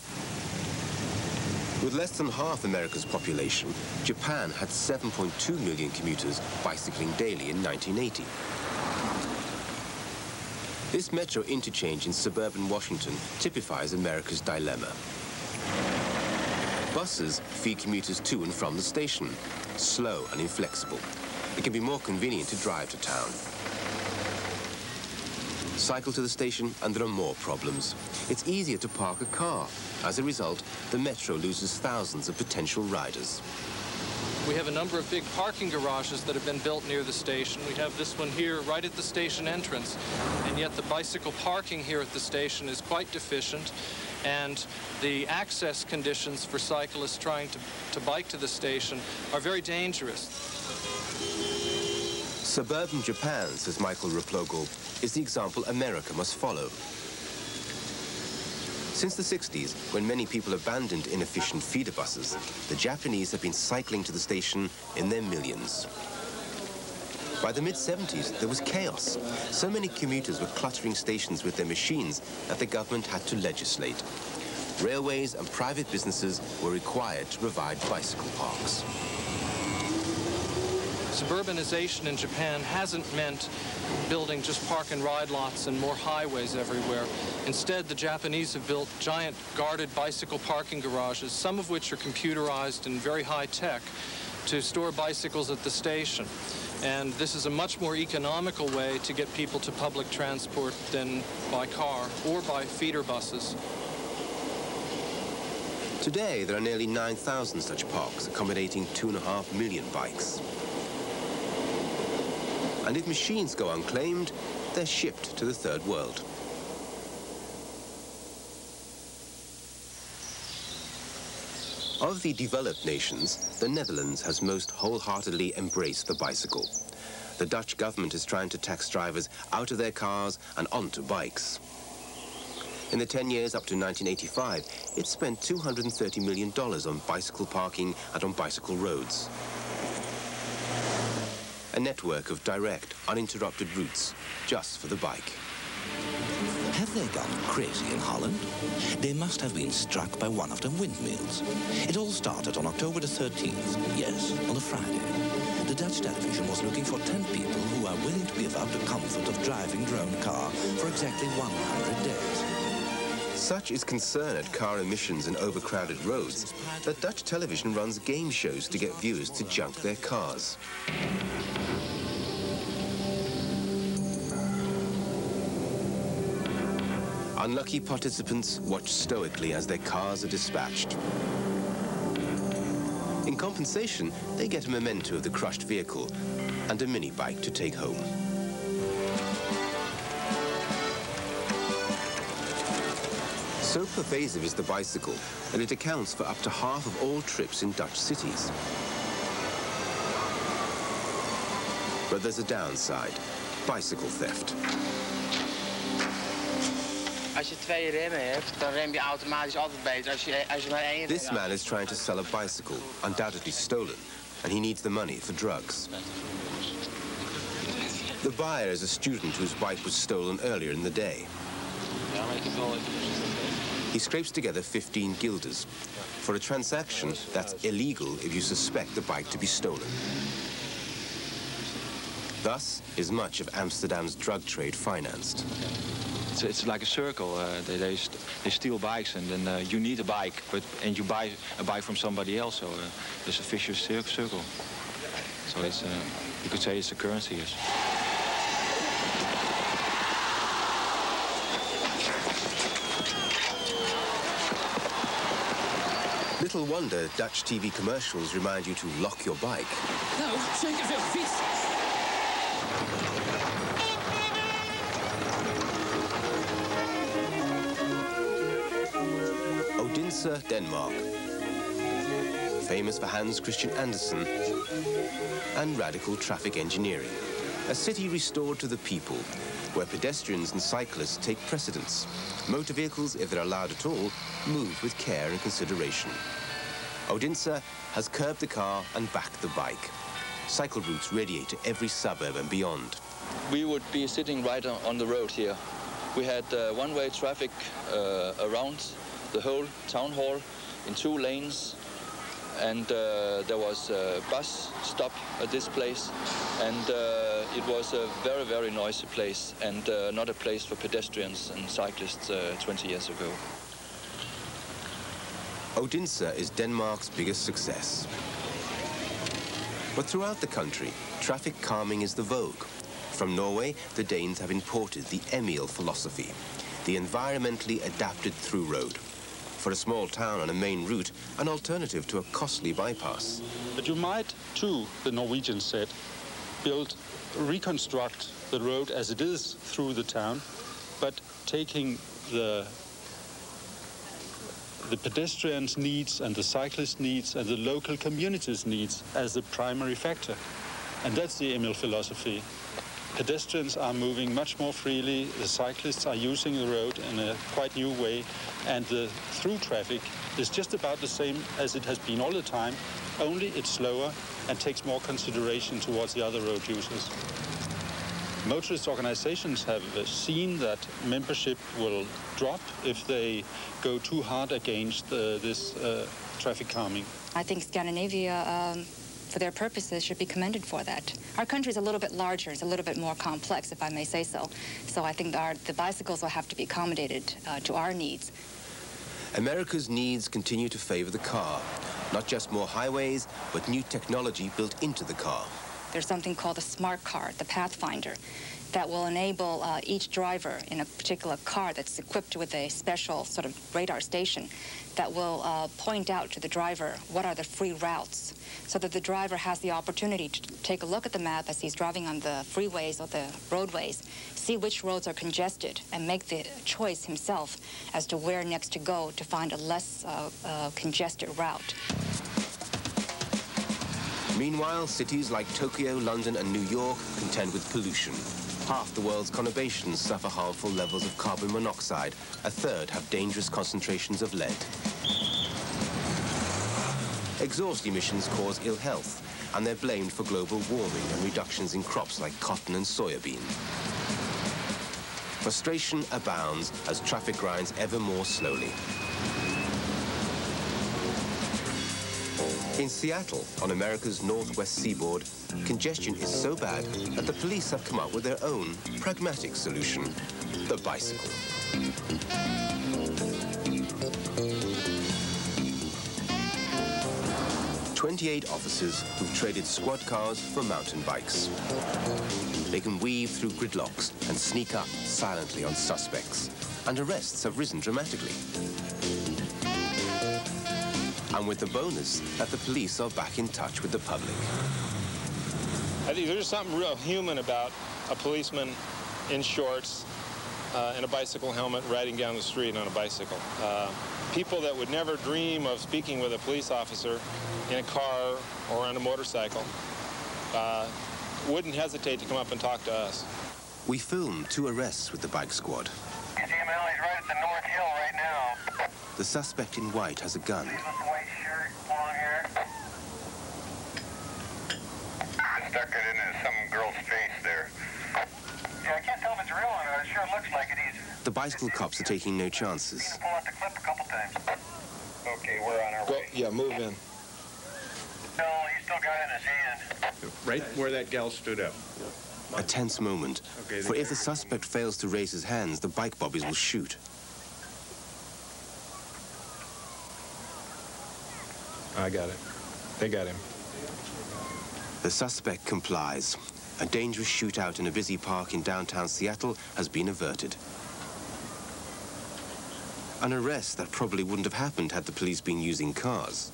With less than half America's population, Japan had 7.2 million commuters bicycling daily in 1980. This metro interchange in suburban Washington typifies America's dilemma. Buses feed commuters to and from the station, slow and inflexible. It can be more convenient to drive to town. Cycle to the station and there are more problems. It's easier to park a car. As a result, the metro loses thousands of potential riders. We have a number of big parking garages that have been built near the station. We have this one here right at the station entrance. And yet the bicycle parking here at the station is quite deficient. And the access conditions for cyclists trying to, to bike to the station are very dangerous. Suburban Japan, says Michael Replogle, is the example America must follow. Since the 60s, when many people abandoned inefficient feeder buses, the Japanese have been cycling to the station in their millions. By the mid-70s, there was chaos. So many commuters were cluttering stations with their machines that the government had to legislate. Railways and private businesses were required to provide bicycle parks. Suburbanization in Japan hasn't meant building just park and ride lots and more highways everywhere. Instead, the Japanese have built giant guarded bicycle parking garages, some of which are computerized and very high tech, to store bicycles at the station. And this is a much more economical way to get people to public transport than by car or by feeder buses. Today, there are nearly 9,000 such parks, accommodating 2.5 million bikes. And if machines go unclaimed, they're shipped to the third world. Of the developed nations, the Netherlands has most wholeheartedly embraced the bicycle. The Dutch government is trying to tax drivers out of their cars and onto bikes. In the 10 years up to 1985, it spent $230 million on bicycle parking and on bicycle roads. A network of direct, uninterrupted routes just for the bike. Have they gone crazy in Holland? They must have been struck by one of the windmills. It all started on October the 13th, yes, on a Friday. The Dutch television was looking for 10 people who are willing to give up the comfort of driving own car for exactly 100 days. Such is concern at car emissions and overcrowded roads that Dutch television runs game shows to get viewers to junk their cars. Unlucky participants watch stoically as their cars are dispatched. In compensation, they get a memento of the crushed vehicle and a mini bike to take home. So pervasive is the bicycle and it accounts for up to half of all trips in Dutch cities. But there's a downside, bicycle theft. Als je twee remmen hebt, dan rem je automatisch altijd beter. Als je, als je This man is trying to sell a bicycle, undoubtedly stolen, and he needs the money for drugs. The buyer is a student whose bike was stolen earlier in the day. He scrapes together 15 guilders for a transaction that's illegal if you suspect the bike to be stolen. Thus is much of Amsterdam's drug trade financed. It's, it's like a circle. Uh, they, they, st they steal bikes, and then uh, you need a bike, but and you buy a bike from somebody else. So uh, there's a vicious cir circle. So it's uh, you could say it's a currency. Yes. Little wonder Dutch TV commercials remind you to lock your bike. Nou, zeker veel fiets. Odense, Denmark. famous for Hans Christian Andersen, and radical traffic engineering. A city restored to the people, where pedestrians and cyclists take precedence. Motor vehicles, if they're allowed at all, move with care and consideration. Odense has curbed the car and backed the bike. Cycle routes radiate to every suburb and beyond. We would be sitting right on the road here. We had uh, one-way traffic uh, around the whole town hall in two lanes and uh, there was a bus stop at this place and uh, it was a very very noisy place and uh, not a place for pedestrians and cyclists uh, 20 years ago. Odense is Denmark's biggest success. But throughout the country, traffic calming is the vogue. From Norway, the Danes have imported the Emil philosophy, the environmentally adapted through road. For a small town on a main route, an alternative to a costly bypass. But you might, too, the Norwegians said, build, reconstruct the road as it is through the town, but taking the the pedestrians' needs and the cyclists' needs and the local communities' needs as the primary factor. And that's the Emil philosophy. Pedestrians are moving much more freely, the cyclists are using the road in a quite new way, and the through traffic is just about the same as it has been all the time, only it's slower and takes more consideration towards the other road users. Motorist organizations have seen that membership will drop if they go too hard against uh, this uh, traffic calming. I think Scandinavia um, for their purposes should be commended for that. Our country is a little bit larger, it's a little bit more complex, if I may say so. So I think our, the bicycles will have to be accommodated uh, to our needs. America's needs continue to favor the car. Not just more highways, but new technology built into the car. There's something called a smart car, the Pathfinder, that will enable uh, each driver in a particular car that's equipped with a special sort of radar station that will uh, point out to the driver what are the free routes so that the driver has the opportunity to take a look at the map as he's driving on the freeways or the roadways, see which roads are congested, and make the choice himself as to where next to go to find a less uh, uh, congested route. Meanwhile, cities like Tokyo, London, and New York contend with pollution. Half the world's conurbations suffer harmful levels of carbon monoxide. A third have dangerous concentrations of lead. Exhaust emissions cause ill health, and they're blamed for global warming and reductions in crops like cotton and soybean. Frustration abounds as traffic grinds ever more slowly. In Seattle, on America's northwest seaboard, congestion is so bad that the police have come up with their own pragmatic solution, the bicycle. 28 officers who've traded squad cars for mountain bikes. They can weave through gridlocks and sneak up silently on suspects. And arrests have risen dramatically. And with the bonus that the police are back in touch with the public. I think there's something real human about a policeman in shorts uh, and a bicycle helmet riding down the street on a bicycle. Uh, people that would never dream of speaking with a police officer in a car or on a motorcycle uh, wouldn't hesitate to come up and talk to us. We filmed two arrests with the bike squad. You see him, Al? He's right at the North Hill right now. The suspect in white has a gun. He's with the white shirt, long hair. Stuck it into some girl's face there. Yeah, I can't tell if it's real or not. It sure looks like it. He's The bicycle cops are taking no chances. pull out the clip a couple times. Okay, we're on our Go, way. yeah, move in. No, he's still got it in his hand. Right where that gal stood up. A tense moment. Okay, For if the suspect fails to raise his hands, the bike bobbies will shoot. I got it. They got him. The suspect complies. A dangerous shootout in a busy park in downtown Seattle has been averted. An arrest that probably wouldn't have happened had the police been using cars.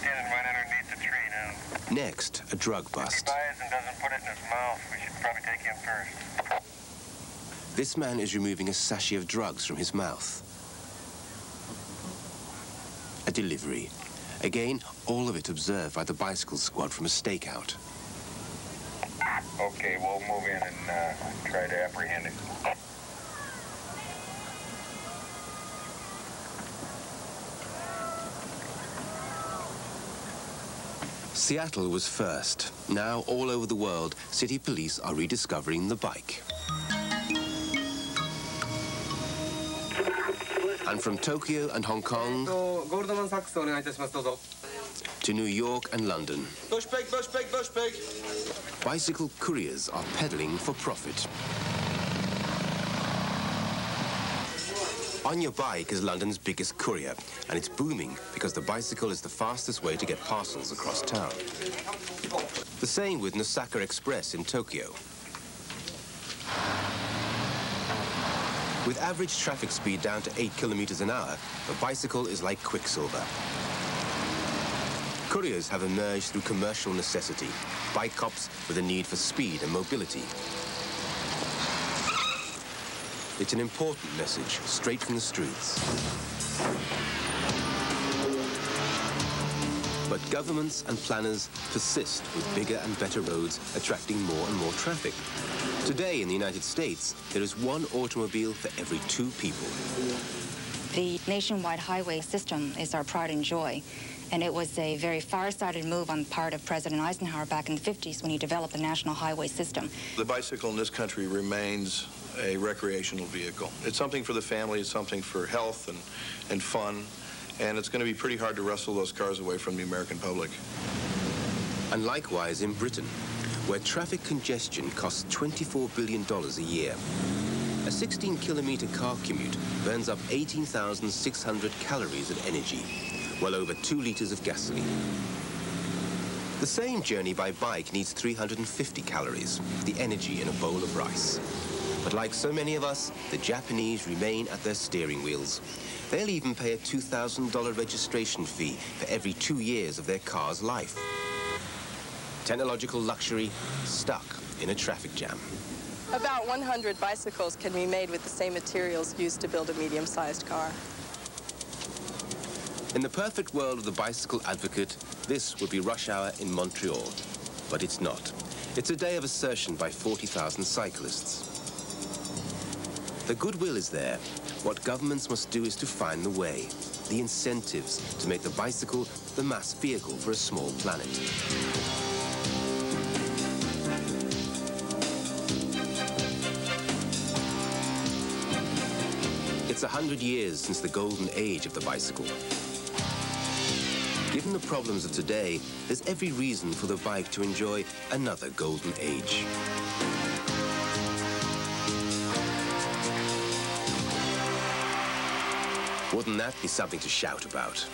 Right underneath the tree now. Next, a drug If he bust. buys and doesn't put it in his mouth, we should probably take him first. This man is removing a sachet of drugs from his mouth. A a delivery. Again, all of it observed by the bicycle squad from a stakeout. Okay, we'll move in and uh, try to apprehend it. Seattle was first. Now, all over the world, city police are rediscovering the bike. And from Tokyo and Hong Kong to New York and London, bicycle couriers are peddling for profit. On Your Bike is London's biggest courier, and it's booming because the bicycle is the fastest way to get parcels across town. The same with Nosaka Express in Tokyo. With average traffic speed down to 8 kilometers an hour, the bicycle is like quicksilver. Couriers have emerged through commercial necessity, bike cops with a need for speed and mobility. It's an important message, straight from the streets. But governments and planners persist with bigger and better roads attracting more and more traffic. Today in the United States, there is one automobile for every two people. The nationwide highway system is our pride and joy. And it was a very far-sighted move on the part of President Eisenhower back in the 50s when he developed the national highway system. The bicycle in this country remains a recreational vehicle. It's something for the family, it's something for health and, and fun, and it's going to be pretty hard to wrestle those cars away from the American public. And likewise in Britain, where traffic congestion costs $24 billion a year. A 16-kilometer car commute burns up 18,600 calories of energy, well over two liters of gasoline. The same journey by bike needs 350 calories, the energy in a bowl of rice. But like so many of us, the Japanese remain at their steering wheels. They'll even pay a $2,000 registration fee for every two years of their car's life. Technological luxury stuck in a traffic jam. About 100 bicycles can be made with the same materials used to build a medium-sized car. In the perfect world of the bicycle advocate, this would be rush hour in Montreal. But it's not. It's a day of assertion by 40,000 cyclists. The goodwill is there. What governments must do is to find the way, the incentives to make the bicycle the mass vehicle for a small planet. It's a hundred years since the golden age of the bicycle. Given the problems of today, there's every reason for the bike to enjoy another golden age. Wouldn't that be something to shout about?